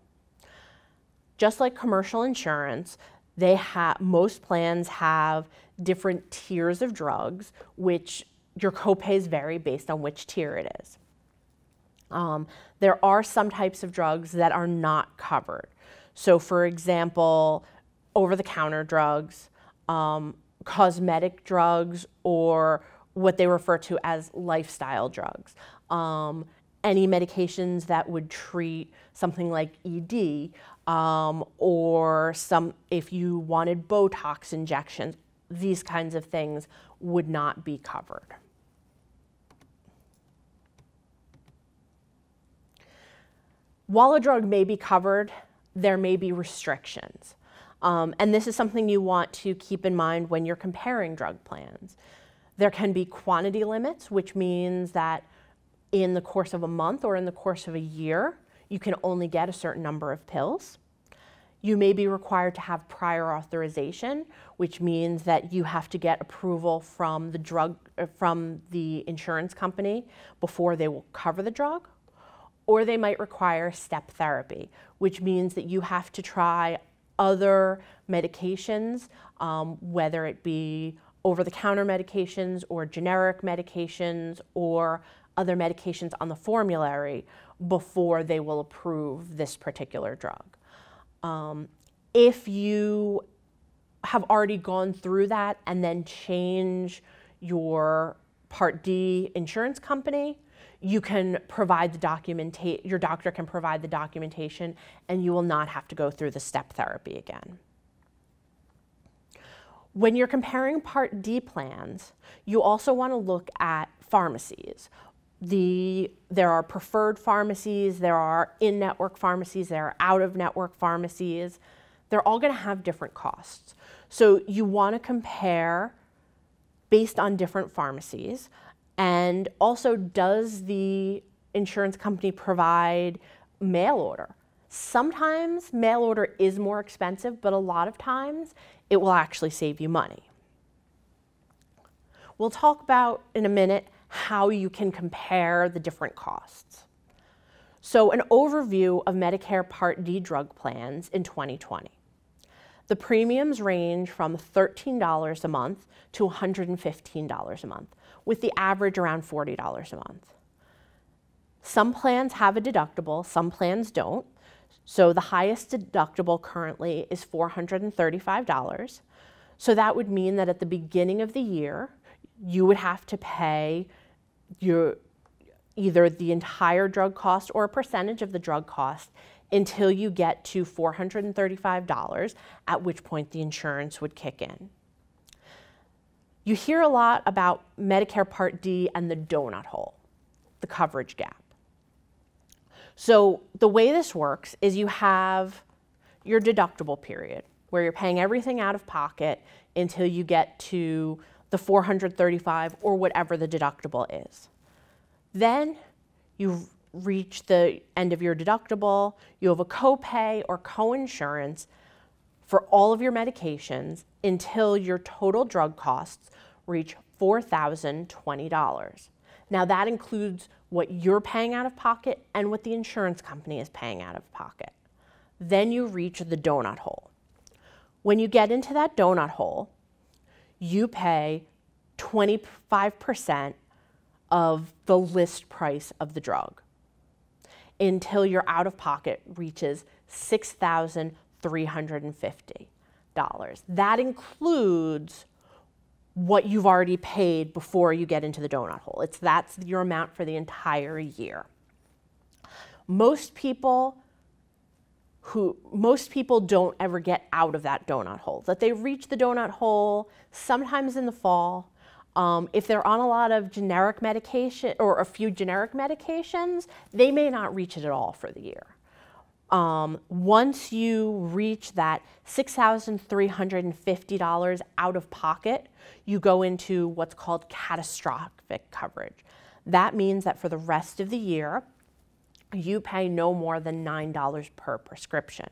Just like commercial insurance, they have most plans have different tiers of drugs, which your copays vary based on which tier it is. Um, there are some types of drugs that are not covered. So, for example, over the counter drugs, um, cosmetic drugs, or what they refer to as lifestyle drugs. Um, any medications that would treat something like ED, um, or some if you wanted Botox injections, these kinds of things would not be covered. While a drug may be covered, there may be restrictions. Um, and this is something you want to keep in mind when you're comparing drug plans. There can be quantity limits, which means that in the course of a month or in the course of a year, you can only get a certain number of pills. You may be required to have prior authorization, which means that you have to get approval from the drug uh, from the insurance company before they will cover the drug. Or they might require step therapy, which means that you have to try other medications, um, whether it be over-the-counter medications or generic medications or other medications on the formulary before they will approve this particular drug. Um, if you have already gone through that and then change your Part D insurance company, you can provide the documentation, your doctor can provide the documentation and you will not have to go through the step therapy again. When you're comparing Part D plans, you also want to look at pharmacies. The, there are preferred pharmacies, there are in-network pharmacies, there are out-of-network pharmacies. They're all going to have different costs. So you want to compare based on different pharmacies. And also, does the insurance company provide mail order? Sometimes mail order is more expensive, but a lot of times it will actually save you money. We'll talk about in a minute how you can compare the different costs. So an overview of Medicare Part D drug plans in 2020. The premiums range from $13 a month to $115 a month, with the average around $40 a month. Some plans have a deductible, some plans don't. So the highest deductible currently is $435. So that would mean that at the beginning of the year, you would have to pay your either the entire drug cost or a percentage of the drug cost until you get to $435, at which point the insurance would kick in. You hear a lot about Medicare Part D and the donut hole, the coverage gap. So the way this works is you have your deductible period where you're paying everything out of pocket until you get to the 435 or whatever the deductible is. Then you reach the end of your deductible, you have a copay or coinsurance for all of your medications until your total drug costs reach $4,020. Now that includes what you're paying out of pocket and what the insurance company is paying out of pocket. Then you reach the donut hole. When you get into that donut hole, you pay 25% of the list price of the drug until your out of pocket reaches $6,350. That includes what you've already paid before you get into the donut hole. It's that's your amount for the entire year. Most people who most people don't ever get out of that donut hole. That they reach the donut hole sometimes in the fall, um, if they're on a lot of generic medication or a few generic medications, they may not reach it at all for the year. Um, once you reach that $6,350 out of pocket, you go into what's called catastrophic coverage. That means that for the rest of the year, you pay no more than $9 per prescription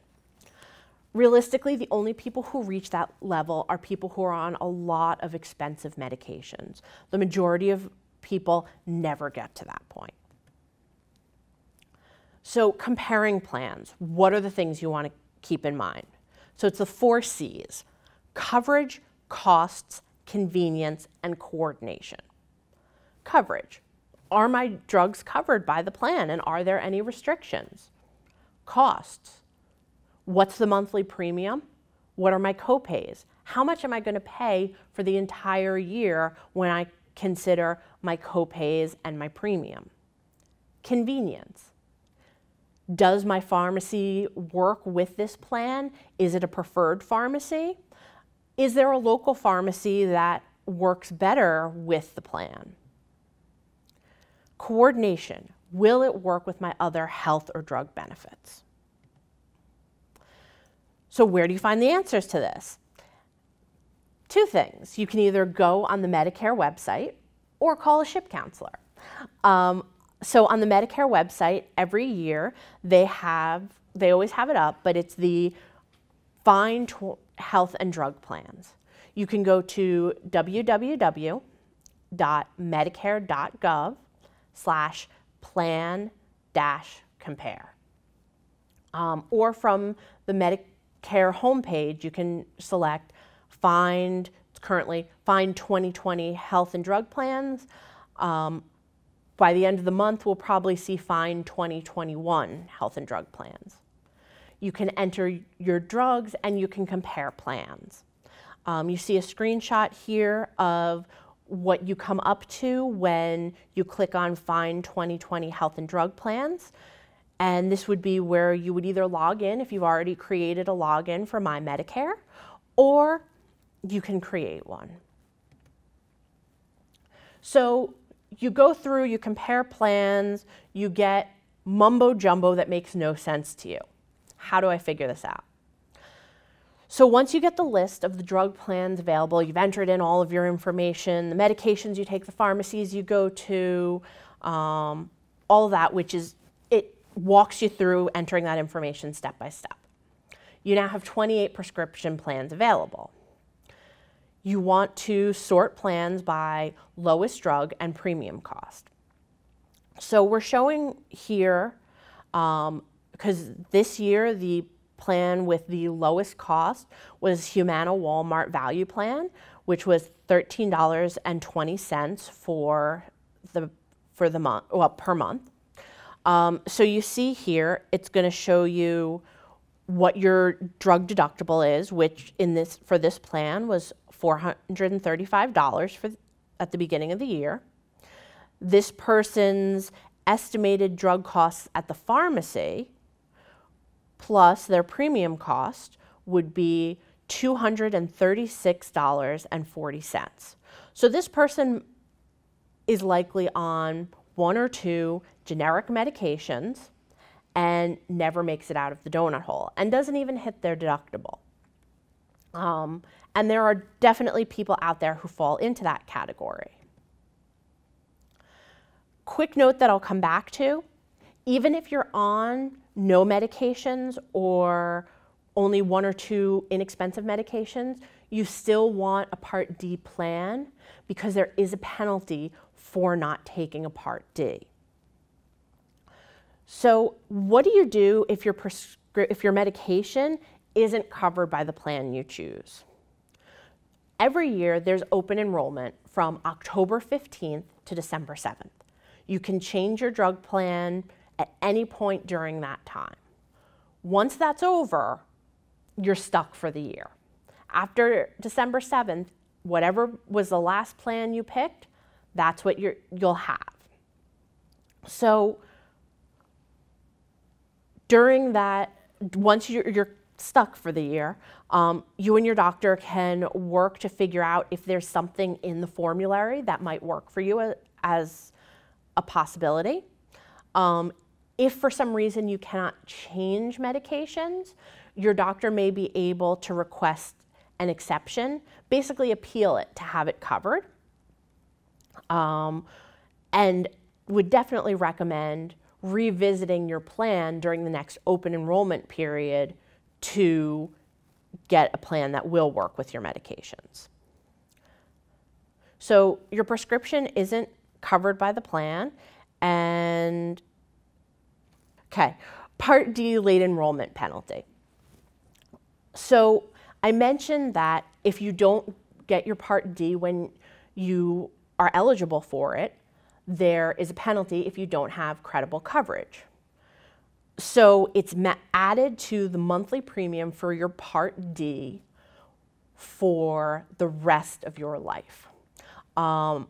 realistically, the only people who reach that level are people who are on a lot of expensive medications. The majority of people never get to that point. So comparing plans, what are the things you want to keep in mind? So it's the four C's, coverage, costs, convenience, and coordination. Coverage, are my drugs covered by the plan and are there any restrictions? Costs, What's the monthly premium? What are my copays? How much am I going to pay for the entire year when I consider my copays and my premium? Convenience. Does my pharmacy work with this plan? Is it a preferred pharmacy? Is there a local pharmacy that works better with the plan? Coordination. Will it work with my other health or drug benefits? So where do you find the answers to this? Two things. You can either go on the Medicare website or call a SHIP counselor. Um, so on the Medicare website, every year they have, they always have it up, but it's the Find Health and Drug Plans. You can go to www.medicare.gov slash plan dash compare. Um, or from the Medicare homepage, you can select find, currently, find 2020 health and drug plans. Um, by the end of the month, we'll probably see find 2021 health and drug plans. You can enter your drugs and you can compare plans. Um, you see a screenshot here of what you come up to when you click on Find 2020 Health and Drug Plans. And this would be where you would either log in if you've already created a login for My Medicare, or you can create one. So you go through, you compare plans, you get mumbo jumbo that makes no sense to you. How do I figure this out? So once you get the list of the drug plans available, you've entered in all of your information, the medications you take, the pharmacies you go to, um, all that, which is, it walks you through entering that information step by step. You now have 28 prescription plans available. You want to sort plans by lowest drug and premium cost. So we're showing here, because um, this year the plan with the lowest cost was Humana Walmart Value Plan, which was $13.20 for the for the month, well, per month. Um, so you see here, it's going to show you what your drug deductible is, which in this for this plan was $435 for at the beginning of the year. This person's estimated drug costs at the pharmacy plus their premium cost would be $236.40. So this person is likely on one or two generic medications and never makes it out of the donut hole and doesn't even hit their deductible. Um, and there are definitely people out there who fall into that category. Quick note that I'll come back to, even if you're on no medications or only one or two inexpensive medications, you still want a Part D plan because there is a penalty for not taking a Part D. So what do you do if your, if your medication isn't covered by the plan you choose? Every year there's open enrollment from October 15th to December 7th. You can change your drug plan at any point during that time. Once that's over, you're stuck for the year. After December 7th, whatever was the last plan you picked, that's what you will have. So during that, once you're, you're stuck for the year, um, you and your doctor can work to figure out if there's something in the formulary that might work for you as a possibility. Um, if for some reason you cannot change medications, your doctor may be able to request an exception, basically appeal it to have it covered. Um, and would definitely recommend revisiting your plan during the next open enrollment period to get a plan that will work with your medications. So your prescription isn't covered by the plan and Okay, Part D late enrollment penalty. So I mentioned that if you don't get your Part D when you are eligible for it, there is a penalty if you don't have credible coverage. So it's added to the monthly premium for your Part D for the rest of your life. Um,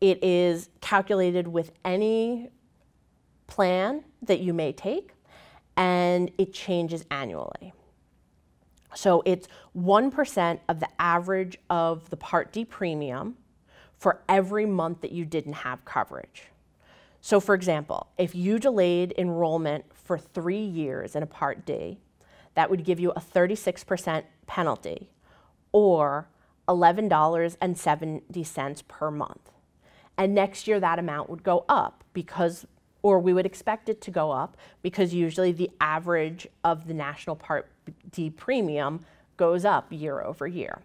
it is calculated with any plan that you may take, and it changes annually. So it's 1% of the average of the Part D premium for every month that you didn't have coverage. So, for example, if you delayed enrollment for three years in a Part D, that would give you a 36% penalty or $11.70 per month. And next year, that amount would go up because, or we would expect it to go up because usually the average of the National Part D premium goes up year over year.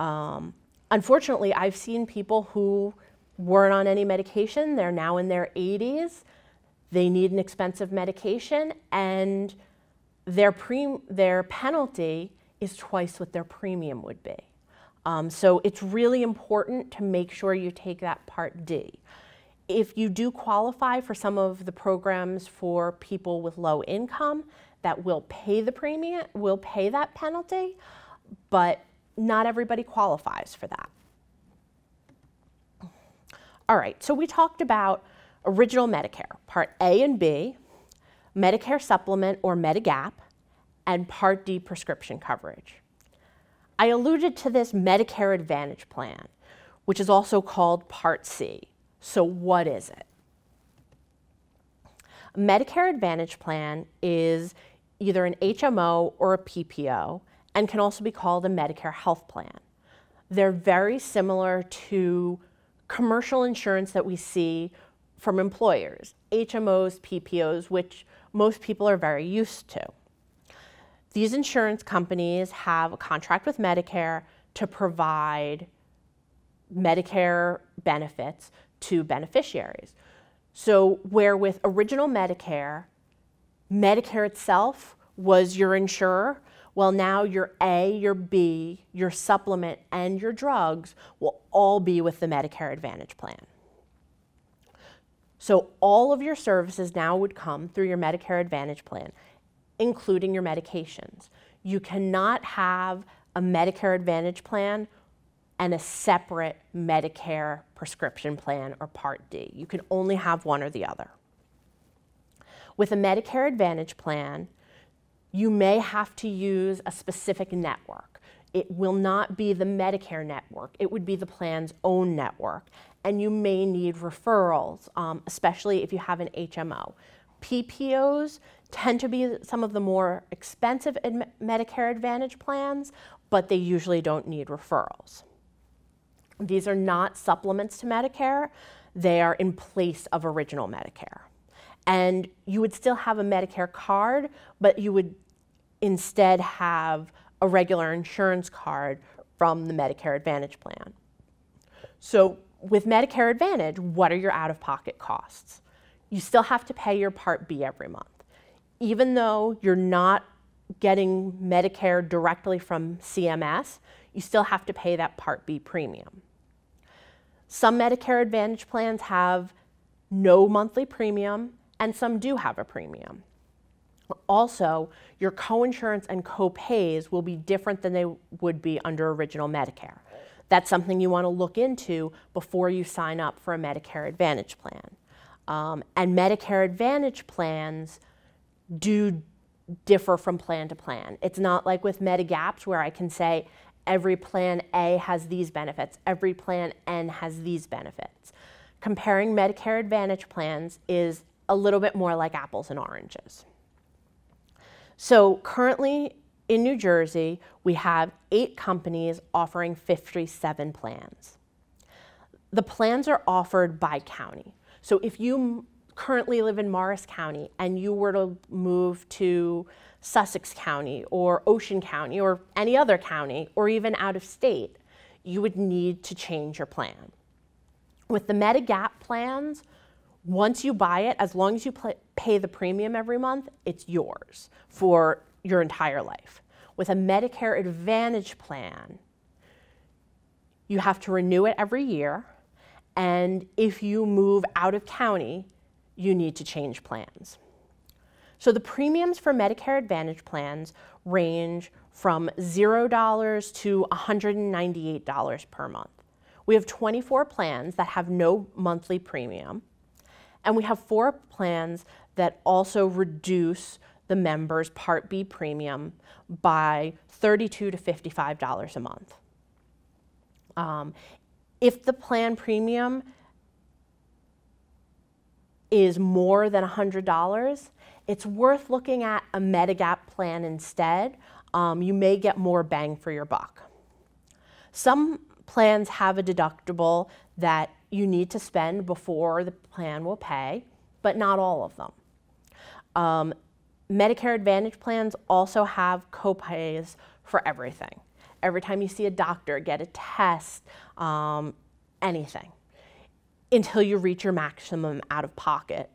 Um, unfortunately, I've seen people who weren't on any medication. They're now in their 80s. They need an expensive medication, and their, pre- their penalty is twice what their premium would be. Um, so it's really important to make sure you take that Part D. If you do qualify for some of the programs for people with low income that will pay the premium, will pay that penalty, but not everybody qualifies for that. All right, so we talked about original Medicare, Part A and B, Medicare Supplement or Medigap, and Part D prescription coverage. I alluded to this Medicare Advantage plan, which is also called Part C. So, what is it? A Medicare Advantage plan is either an HMO or a PPO and can also be called a Medicare health plan. They're very similar to commercial insurance that we see from employers, HMOs, PPOs, which most people are very used to. These insurance companies have a contract with Medicare to provide Medicare benefits to beneficiaries. So, where with original Medicare, Medicare itself was your insurer, well, now your A, your B, your supplement, and your drugs will all be with the Medicare Advantage plan. So all of your services now would come through your Medicare Advantage plan, including your medications. You cannot have a Medicare Advantage plan and a separate Medicare prescription plan or Part D. You can only have one or the other. With a Medicare Advantage plan, you may have to use a specific network. It will not be the Medicare network, it would be the plan's own network. And you may need referrals, um, especially if you have an HMO. PPOs tend to be some of the more expensive ad Medicare Advantage plans, but they usually don't need referrals. These are not supplements to Medicare, they are in place of original Medicare and you would still have a Medicare card, but you would instead have a regular insurance card from the Medicare Advantage plan. So with Medicare Advantage, what are your out-of-pocket costs? You still have to pay your Part B every month. Even though you're not getting Medicare directly from CMS, you still have to pay that Part B premium. Some Medicare Advantage plans have no monthly premium and some do have a premium. Also, your coinsurance and copays will be different than they would be under original Medicare. That's something you want to look into before you sign up for a Medicare Advantage plan. Um, and Medicare Advantage plans do differ from plan to plan. It's not like with Medigaps where I can say every plan A has these benefits, every plan N has these benefits. Comparing Medicare Advantage plans is a little bit more like apples and oranges. So currently in New Jersey, we have eight companies offering 57 plans. The plans are offered by county. So if you currently live in Morris County and you were to move to Sussex County or Ocean County or any other county or even out of state, you would need to change your plan. With the Medigap plans, once you buy it, as long as you pay the premium every month, it's yours for your entire life. With a Medicare Advantage plan, you have to renew it every year. And if you move out of county, you need to change plans. So the premiums for Medicare Advantage plans range from $0 to $198 per month. We have 24 plans that have no monthly premium, and we have four plans that also reduce the member's Part B premium by 32 to $55 a month. Um, if the plan premium is more than $100, it's worth looking at a Medigap plan instead. Um, you may get more bang for your buck. Some plans have a deductible that you need to spend before the plan will pay, but not all of them. Um, Medicare Advantage plans also have copays for everything. Every time you see a doctor, get a test, um, anything, until you reach your maximum out of pocket,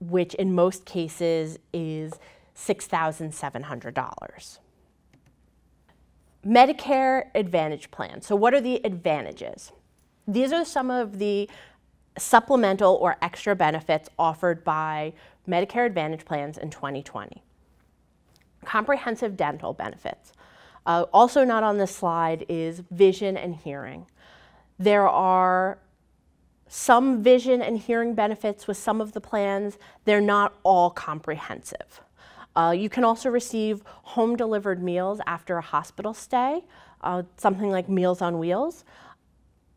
which in most cases is $6,700. Medicare Advantage plan. So, what are the advantages? These are some of the supplemental or extra benefits offered by Medicare Advantage plans in 2020. Comprehensive dental benefits. Uh, also not on this slide is vision and hearing. There are some vision and hearing benefits with some of the plans. They're not all comprehensive. Uh, you can also receive home delivered meals after a hospital stay, uh, something like Meals on Wheels.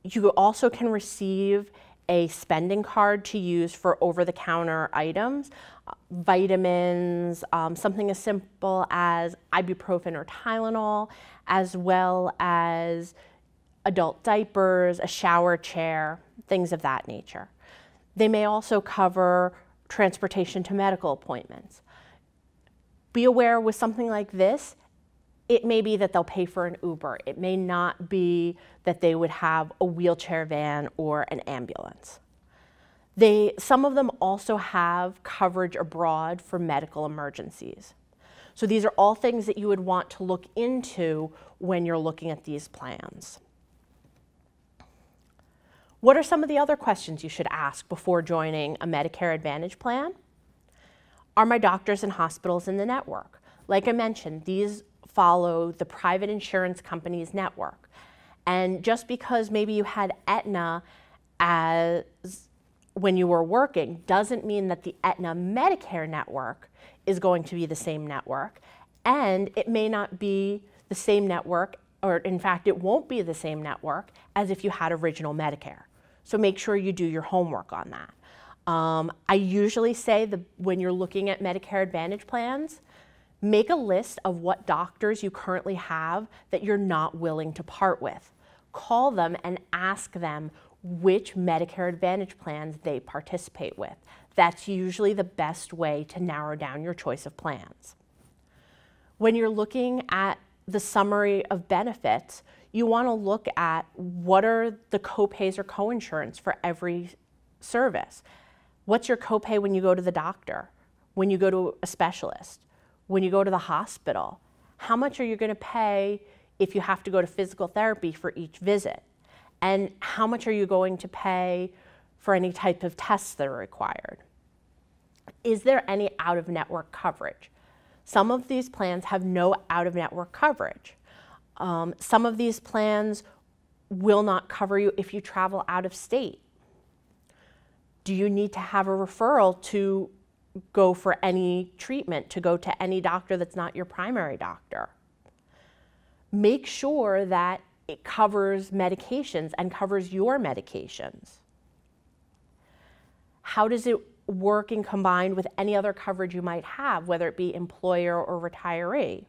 You also can receive a spending card to use for over-the-counter items, uh, vitamins, um, something as simple as ibuprofen or Tylenol, as well as adult diapers, a shower chair, things of that nature. They may also cover transportation to medical appointments. Be aware with something like this, it may be that they'll pay for an Uber. It may not be that they would have a wheelchair van or an ambulance. They, some of them also have coverage abroad for medical emergencies. So these are all things that you would want to look into when you're looking at these plans. What are some of the other questions you should ask before joining a Medicare Advantage plan? Are my doctors and hospitals in the network? Like I mentioned, these follow the private insurance company's network. And just because maybe you had Aetna as when you were working doesn't mean that the Aetna Medicare network is going to be the same network. And it may not be the same network, or in fact, it won't be the same network as if you had original Medicare. So make sure you do your homework on that. Um, I usually say that when you're looking at Medicare Advantage plans, make a list of what doctors you currently have that you're not willing to part with. Call them and ask them which Medicare Advantage plans they participate with. That's usually the best way to narrow down your choice of plans. When you're looking at the summary of benefits, you want to look at what are the copays or coinsurance for every service. What's your copay when you go to the doctor, when you go to a specialist, when you go to the hospital? How much are you going to pay if you have to go to physical therapy for each visit? And how much are you going to pay for any type of tests that are required? Is there any out of network coverage? Some of these plans have no out of network coverage. Um, some of these plans will not cover you if you travel out of state. Do you need to have a referral to go for any treatment, to go to any doctor that's not your primary doctor? Make sure that it covers medications and covers your medications. How does it work and combined with any other coverage you might have, whether it be employer or retiree?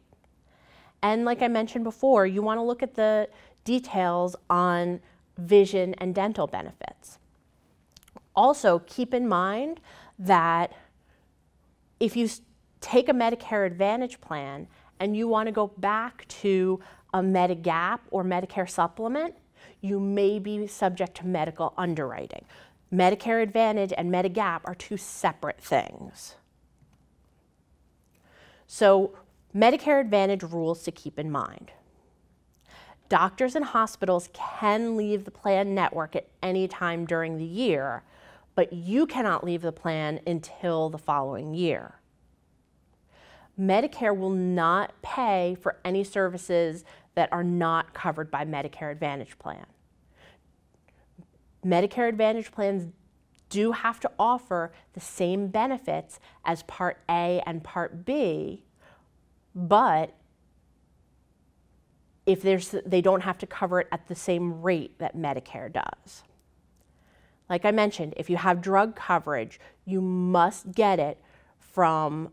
And like I mentioned before, you want to look at the details on vision and dental benefits. Also, keep in mind that if you take a Medicare Advantage plan and you want to go back to a Medigap or Medicare supplement, you may be subject to medical underwriting. Medicare Advantage and Medigap are two separate things. So Medicare Advantage rules to keep in mind. Doctors and hospitals can leave the plan network at any time during the year, but you cannot leave the plan until the following year. Medicare will not pay for any services that are not covered by Medicare Advantage plan. Medicare Advantage plans do have to offer the same benefits as Part A and Part B, but if there's, they don't have to cover it at the same rate that Medicare does. Like I mentioned, if you have drug coverage, you must get it from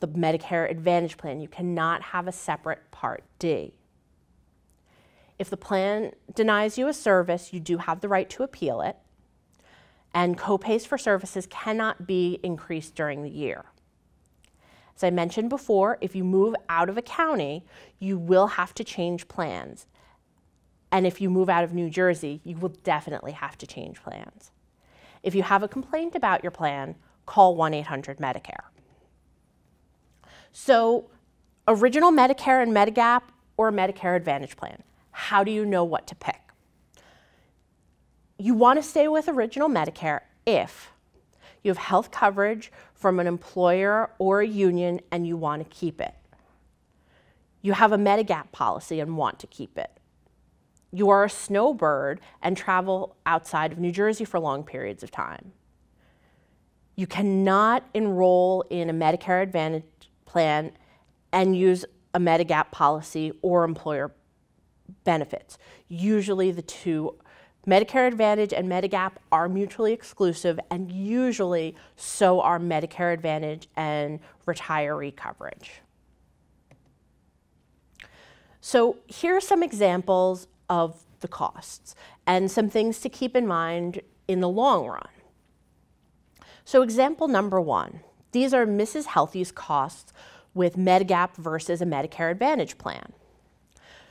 the Medicare Advantage plan. You cannot have a separate Part D. If the plan denies you a service, you do have the right to appeal it, and copays for services cannot be increased during the year. As I mentioned before, if you move out of a county, you will have to change plans. And if you move out of New Jersey, you will definitely have to change plans. If you have a complaint about your plan, call 1 800 Medicare. So, original Medicare and Medigap or Medicare Advantage plan. How do you know what to pick? You want to stay with original Medicare if you have health coverage from an employer or a union and you want to keep it. You have a Medigap policy and want to keep it. You are a snowbird and travel outside of New Jersey for long periods of time. You cannot enroll in a Medicare Advantage plan and use a Medigap policy or employer benefits. Usually the two Medicare Advantage and Medigap are mutually exclusive, and usually so are Medicare Advantage and retiree coverage. So here are some examples of the costs and some things to keep in mind in the long run. So example number one, these are Mrs. Healthy's costs with Medigap versus a Medicare Advantage plan.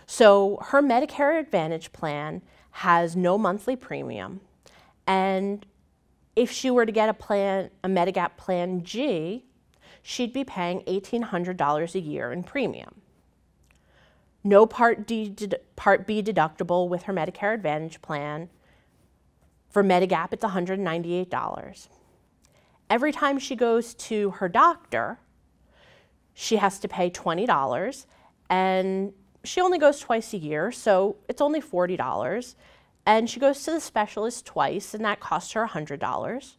So her Medicare Advantage plan has no monthly premium. And if she were to get a plan, a Medigap Plan G, she'd be paying $1,800 a year in premium. No Part, D, Part B deductible with her Medicare Advantage plan. For Medigap, it's $198. Every time she goes to her doctor, she has to pay $20 and she only goes twice a year, so it's only $40. And she goes to the specialist twice, and that costs her $100.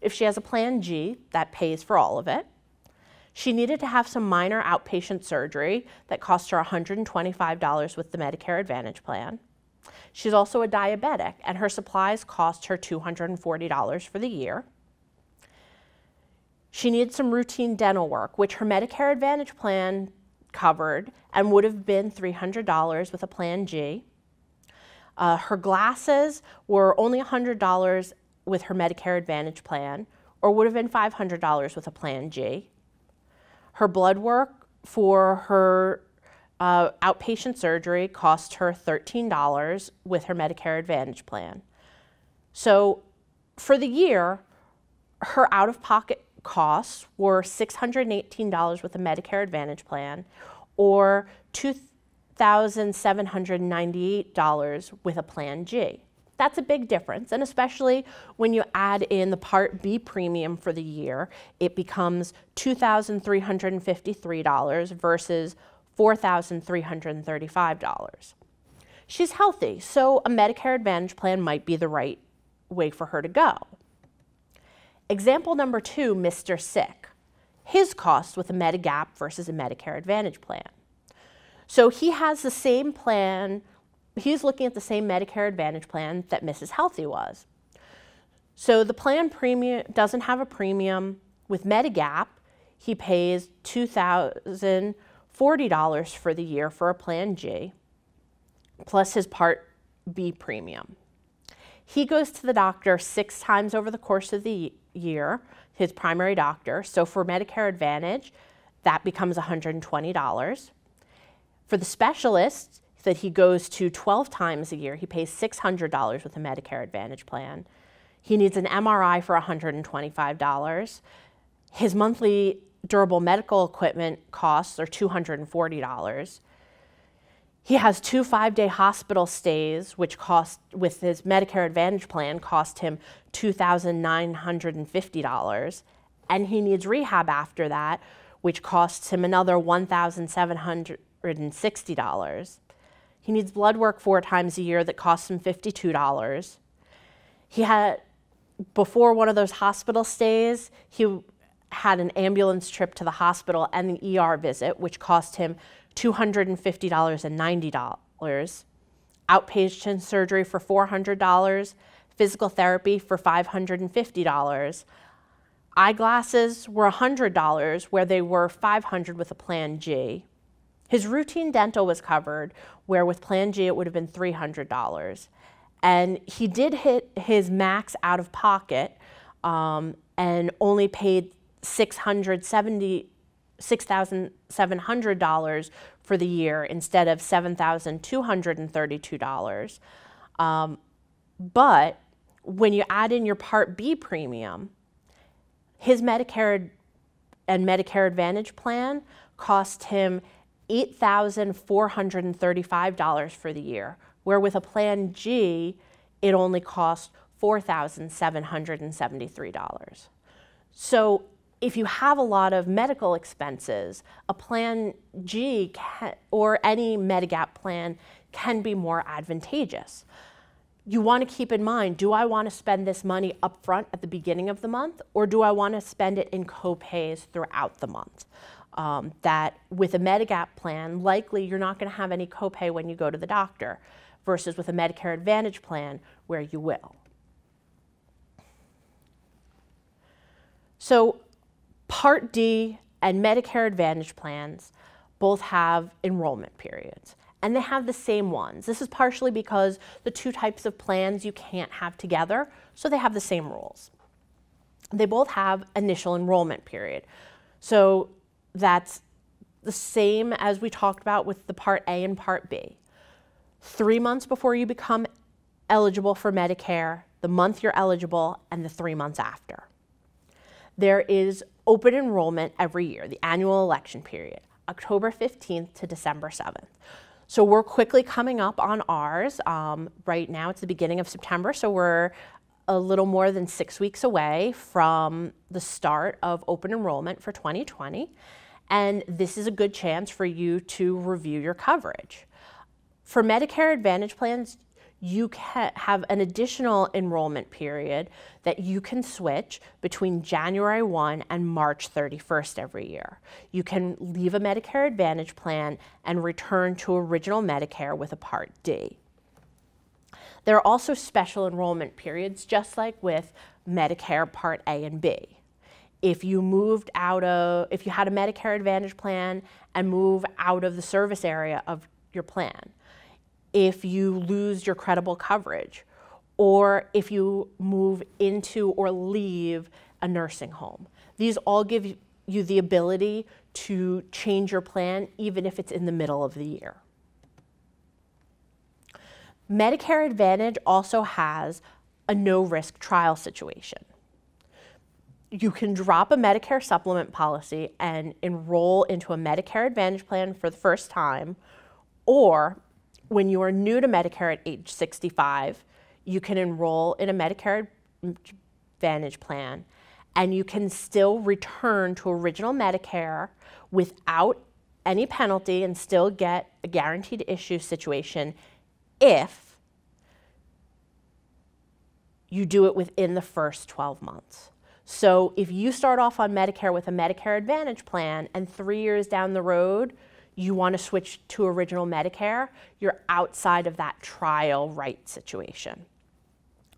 If she has a Plan G, that pays for all of it. She needed to have some minor outpatient surgery that cost her $125 with the Medicare Advantage plan. She's also a diabetic, and her supplies cost her $240 for the year. She needed some routine dental work, which her Medicare Advantage plan covered and would have been $300 with a Plan G. Uh, her glasses were only $100 with her Medicare Advantage plan, or would have been $500 with a Plan G. Her blood work for her uh, outpatient surgery cost her $13 with her Medicare Advantage plan. So for the year, her out of pocket costs were $618 with a Medicare Advantage plan or $2,798 with a Plan G. That's a big difference, and especially when you add in the Part B premium for the year, it becomes $2,353 versus $4,335. She's healthy, so a Medicare Advantage plan might be the right way for her to go. Example number two, Mr. Sick. His costs with a Medigap versus a Medicare Advantage plan. So he has the same plan, he's looking at the same Medicare Advantage plan that Mrs. Healthy was. So the plan premium doesn't have a premium. With Medigap, he pays $2,040 for the year for a Plan G, plus his Part B premium. He goes to the doctor six times over the course of the year, his primary doctor. So for Medicare Advantage, that becomes $120. For the specialist that he goes to 12 times a year, he pays $600 with a Medicare Advantage plan. He needs an MRI for $125. His monthly durable medical equipment costs are $240. He has two five-day hospital stays, which cost, with his Medicare Advantage plan, cost him $2,950. And he needs rehab after that, which costs him another $1,760. He needs blood work four times a year that costs him $52. He had, before one of those hospital stays, he had an ambulance trip to the hospital and the ER visit, which cost him $250 and $90, outpatient surgery for $400, physical therapy for $550. Eyeglasses were $100 where they were 500 with a Plan G. His routine dental was covered, where with Plan G it would have been $300. And he did hit his max out of pocket um, and only paid $670, $6,700 for the year instead of $7,232. Um, but when you add in your Part B premium, his Medicare and Medicare Advantage plan cost him $8,435 for the year, where with a Plan G, it only costs $4,773. So if you have a lot of medical expenses, a Plan G can, or any Medigap plan can be more advantageous. You want to keep in mind, do I want to spend this money upfront at the beginning of the month, or do I want to spend it in copays throughout the month? Um, that with a Medigap plan, likely you're not going to have any copay when you go to the doctor, versus with a Medicare Advantage plan where you will. So Part D and Medicare Advantage plans both have enrollment periods and they have the same ones. This is partially because the two types of plans you can't have together, so they have the same rules. They both have initial enrollment period. So that's the same as we talked about with the Part A and Part B. Three months before you become eligible for Medicare, the month you're eligible, and the three months after. There is open enrollment every year, the annual election period, October 15th to December 7th. So we're quickly coming up on ours. Um, right now it's the beginning of September, so we're a little more than six weeks away from the start of open enrollment for 2020. And this is a good chance for you to review your coverage. For Medicare Advantage plans, you can have an additional enrollment period that you can switch between January 1 and March 31st every year. You can leave a Medicare Advantage plan and return to original Medicare with a Part D. There are also special enrollment periods, just like with Medicare Part A and B. If you moved out of, if you had a Medicare Advantage plan and move out of the service area of your plan, if you lose your credible coverage or if you move into or leave a nursing home. These all give you the ability to change your plan even if it's in the middle of the year. Medicare Advantage also has a no risk trial situation. You can drop a Medicare supplement policy and enroll into a Medicare Advantage plan for the first time, or when you are new to Medicare at age 65, you can enroll in a Medicare Advantage plan and you can still return to original Medicare without any penalty and still get a guaranteed issue situation if you do it within the first 12 months. So if you start off on Medicare with a Medicare Advantage plan and three years down the road, you want to switch to original Medicare, you're outside of that trial right situation.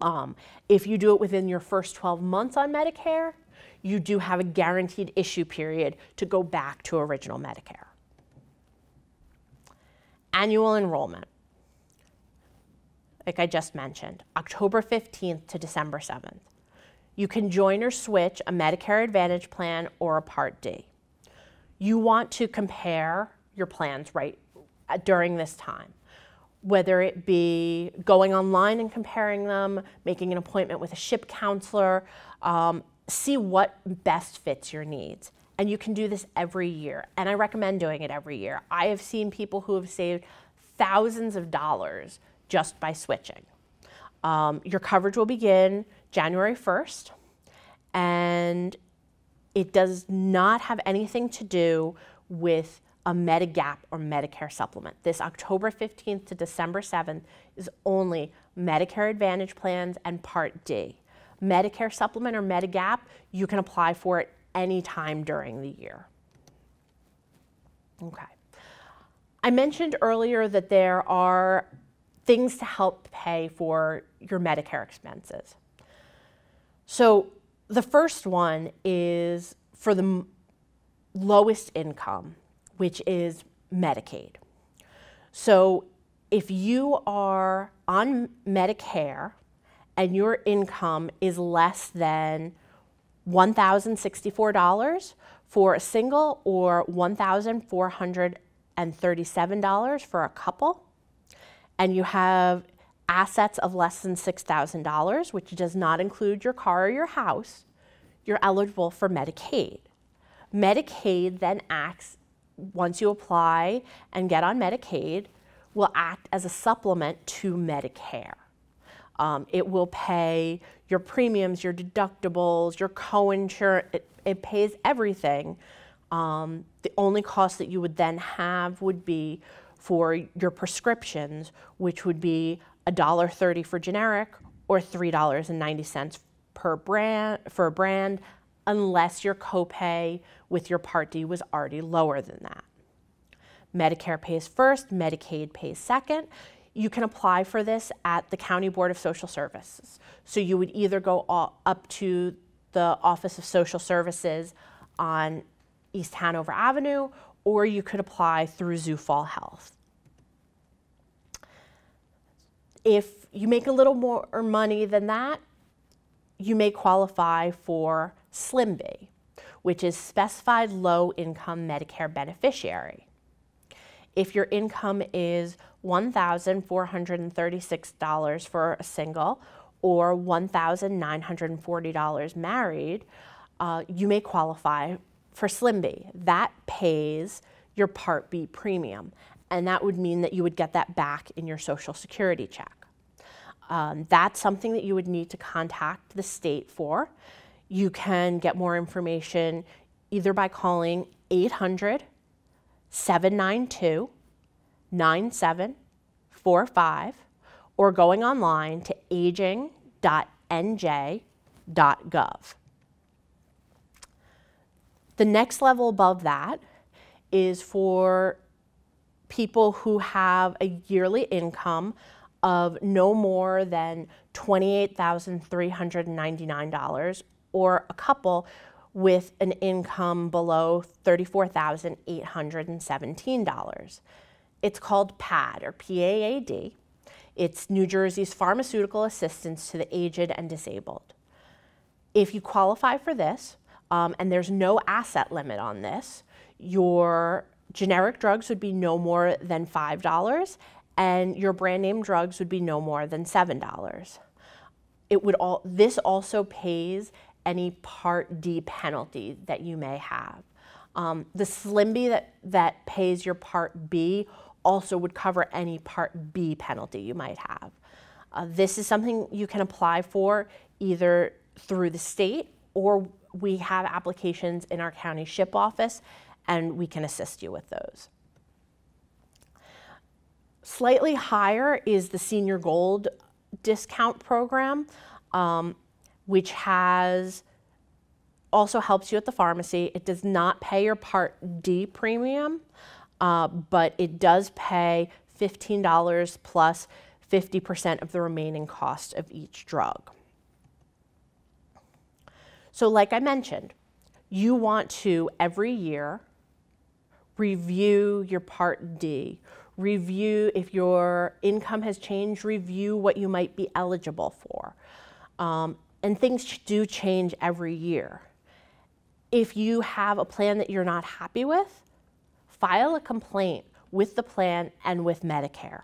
Um, if you do it within your first 12 months on Medicare, you do have a guaranteed issue period to go back to original Medicare. Annual enrollment. Like I just mentioned, October 15th to December 7th. You can join or switch a Medicare Advantage plan or a Part D. You want to compare your plans right uh, during this time. Whether it be going online and comparing them, making an appointment with a SHIP counselor, um, see what best fits your needs. And you can do this every year. And I recommend doing it every year. I have seen people who have saved thousands of dollars just by switching. Um, your coverage will begin January 1st, and It does not have anything to do with a Medigap or Medicare supplement. This October 15th to December 7th is only Medicare Advantage plans and Part D. Medicare supplement or Medigap, you can apply for it anytime during the year. Okay. I mentioned earlier that there are things to help pay for your Medicare expenses. So the first one is for the lowest income, which is Medicaid. So if you are on Medicare and your income is less than $1,064 for a single or $1,437 for a couple, and you have assets of less than $6,000, which does not include your car or your house, you're eligible for Medicaid. Medicaid then acts, once you apply and get on Medicaid, will act as a supplement to Medicare. Um, it will pay your premiums, your deductibles, your co-insurance, it, it, pays everything. Um, the only cost that you would then have would be for your prescriptions, which would be $1.30 for generic or $3.90 per brand for a brand unless your copay with your Part D was already lower than that. Medicare pays first, Medicaid pays second. You can apply for this at the County Board of Social Services. So you would either go up to the Office of Social Services on East Hanover Avenue, or you could apply through Zufall Health. If you make a little more money than that, you may qualify for SLIMB, which is Specified Low Income Medicare Beneficiary. If your income is $1,436 for a single or $1,940 married, uh, you may qualify for SLIMB. That pays your Part B premium, and that would mean that you would get that back in your Social Security check. Um, that's something that you would need to contact the state for. You can get more information either by calling 800 792 9745 or going online to aging.nj.gov. The next level above that is for people who have a yearly income of no more than $28,399 or a couple with an income below $34,817. It's called PAD or PAAD. It's New Jersey's Pharmaceutical Assistance to the Aged and Disabled. If you qualify for this, um, and there's no asset limit on this, your generic drugs would be no more than $5 and your brand name drugs would be no more than $7. It would all, this also pays any Part D penalty that you may have. Um, the SLIMB that, that pays your Part B also would cover any Part B penalty you might have. Uh, this is something you can apply for either through the state or we have applications in our county SHIP office and we can assist you with those. Slightly higher is the Senior Gold discount program, um, which has also helps you at the pharmacy. It does not pay your Part D premium, uh, but it does pay $15 plus 50% of the remaining cost of each drug. So like I mentioned, you want to every year review your Part D, review if your income has changed, review what you might be eligible for. Um, and things do change every year. If you have a plan that you're not happy with, file a complaint with the plan and with Medicare.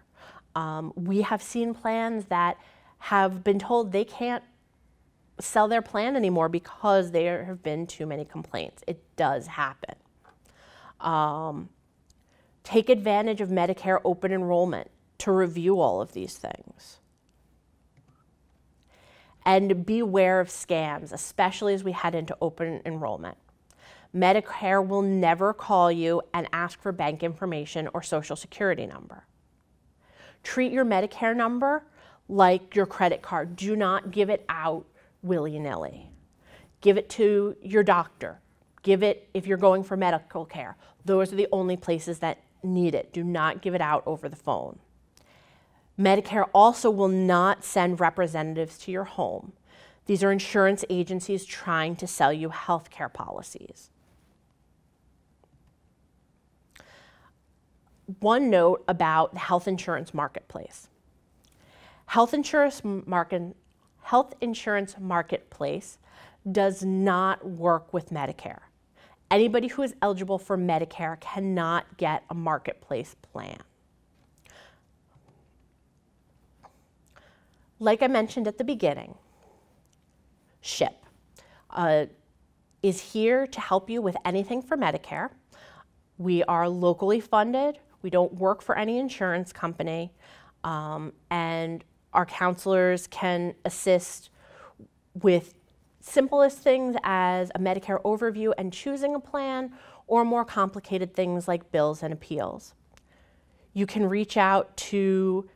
Um, we have seen plans that have been told they can't sell their plan anymore because there have been too many complaints. It does happen. Um, Take advantage of Medicare open enrollment to review all of these things. And beware of scams, especially as we head into open enrollment. Medicare will never call you and ask for bank information or social security number. Treat your Medicare number like your credit card. Do not give it out willy nilly. Give it to your doctor. Give it if you're going for medical care. Those are the only places that need it. Do not give it out over the phone. Medicare also will not send representatives to your home. These are insurance agencies trying to sell you health care policies. One note about the health insurance marketplace. Health insurance market, health insurance marketplace does not work with Medicare. Anybody who is eligible for Medicare cannot get a marketplace plan. Like I mentioned at the beginning, SHIP uh, is here to help you with anything for Medicare. We are locally funded. We don't work for any insurance company. Um, and our counselors can assist with simplest things as a Medicare overview and choosing a plan, or more complicated things like bills and appeals. You can reach out to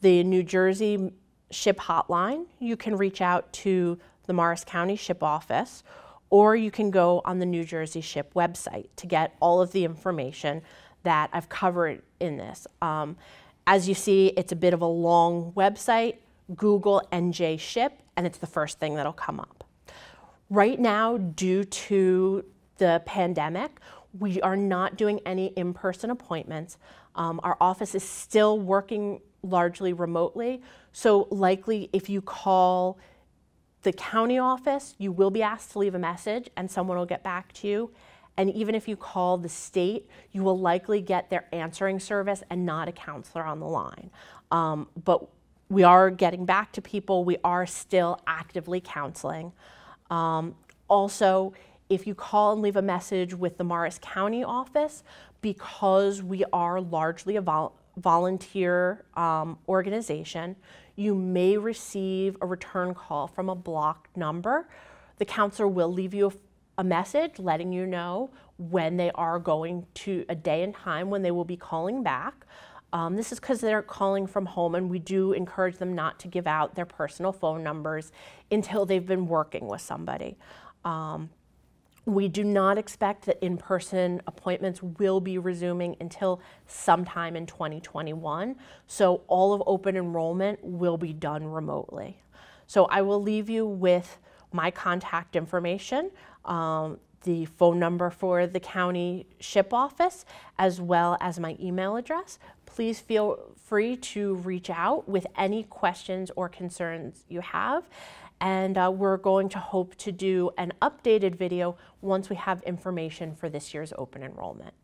the New Jersey SHIP hotline. You can reach out to the Morris County SHIP office, or you can go on the New Jersey SHIP website to get all of the information that I've covered in this. Um, as you see, it's a bit of a long website. Google NJ SHIP, and it's the first thing that'll come up. Right now, due to the pandemic, we are not doing any in-person appointments. Um, our office is still working largely remotely, so likely if you call the county office, you will be asked to leave a message and someone will get back to you. And even if you call the state, you will likely get their answering service and not a counselor on the line. Um, but we are getting back to people. We are still actively counseling. Um, also, if you call and leave a message with the Morris County office, because we are largely a vol volunteer um, organization, you may receive a return call from a blocked number. The counselor will leave you a a message letting you know when they are going to a day and time when they will be calling back. Um, this is because they're calling from home, and we do encourage them not to give out their personal phone numbers until they've been working with somebody. Um, we do not expect that in-person appointments will be resuming until sometime in 2021. So all of open enrollment will be done remotely. So I will leave you with my contact information um, the phone number for the county SHIP office, as well as my email address. Please feel free to reach out with any questions or concerns you have. And uh, we're going to hope to do an updated video once we have information for this year's open enrollment.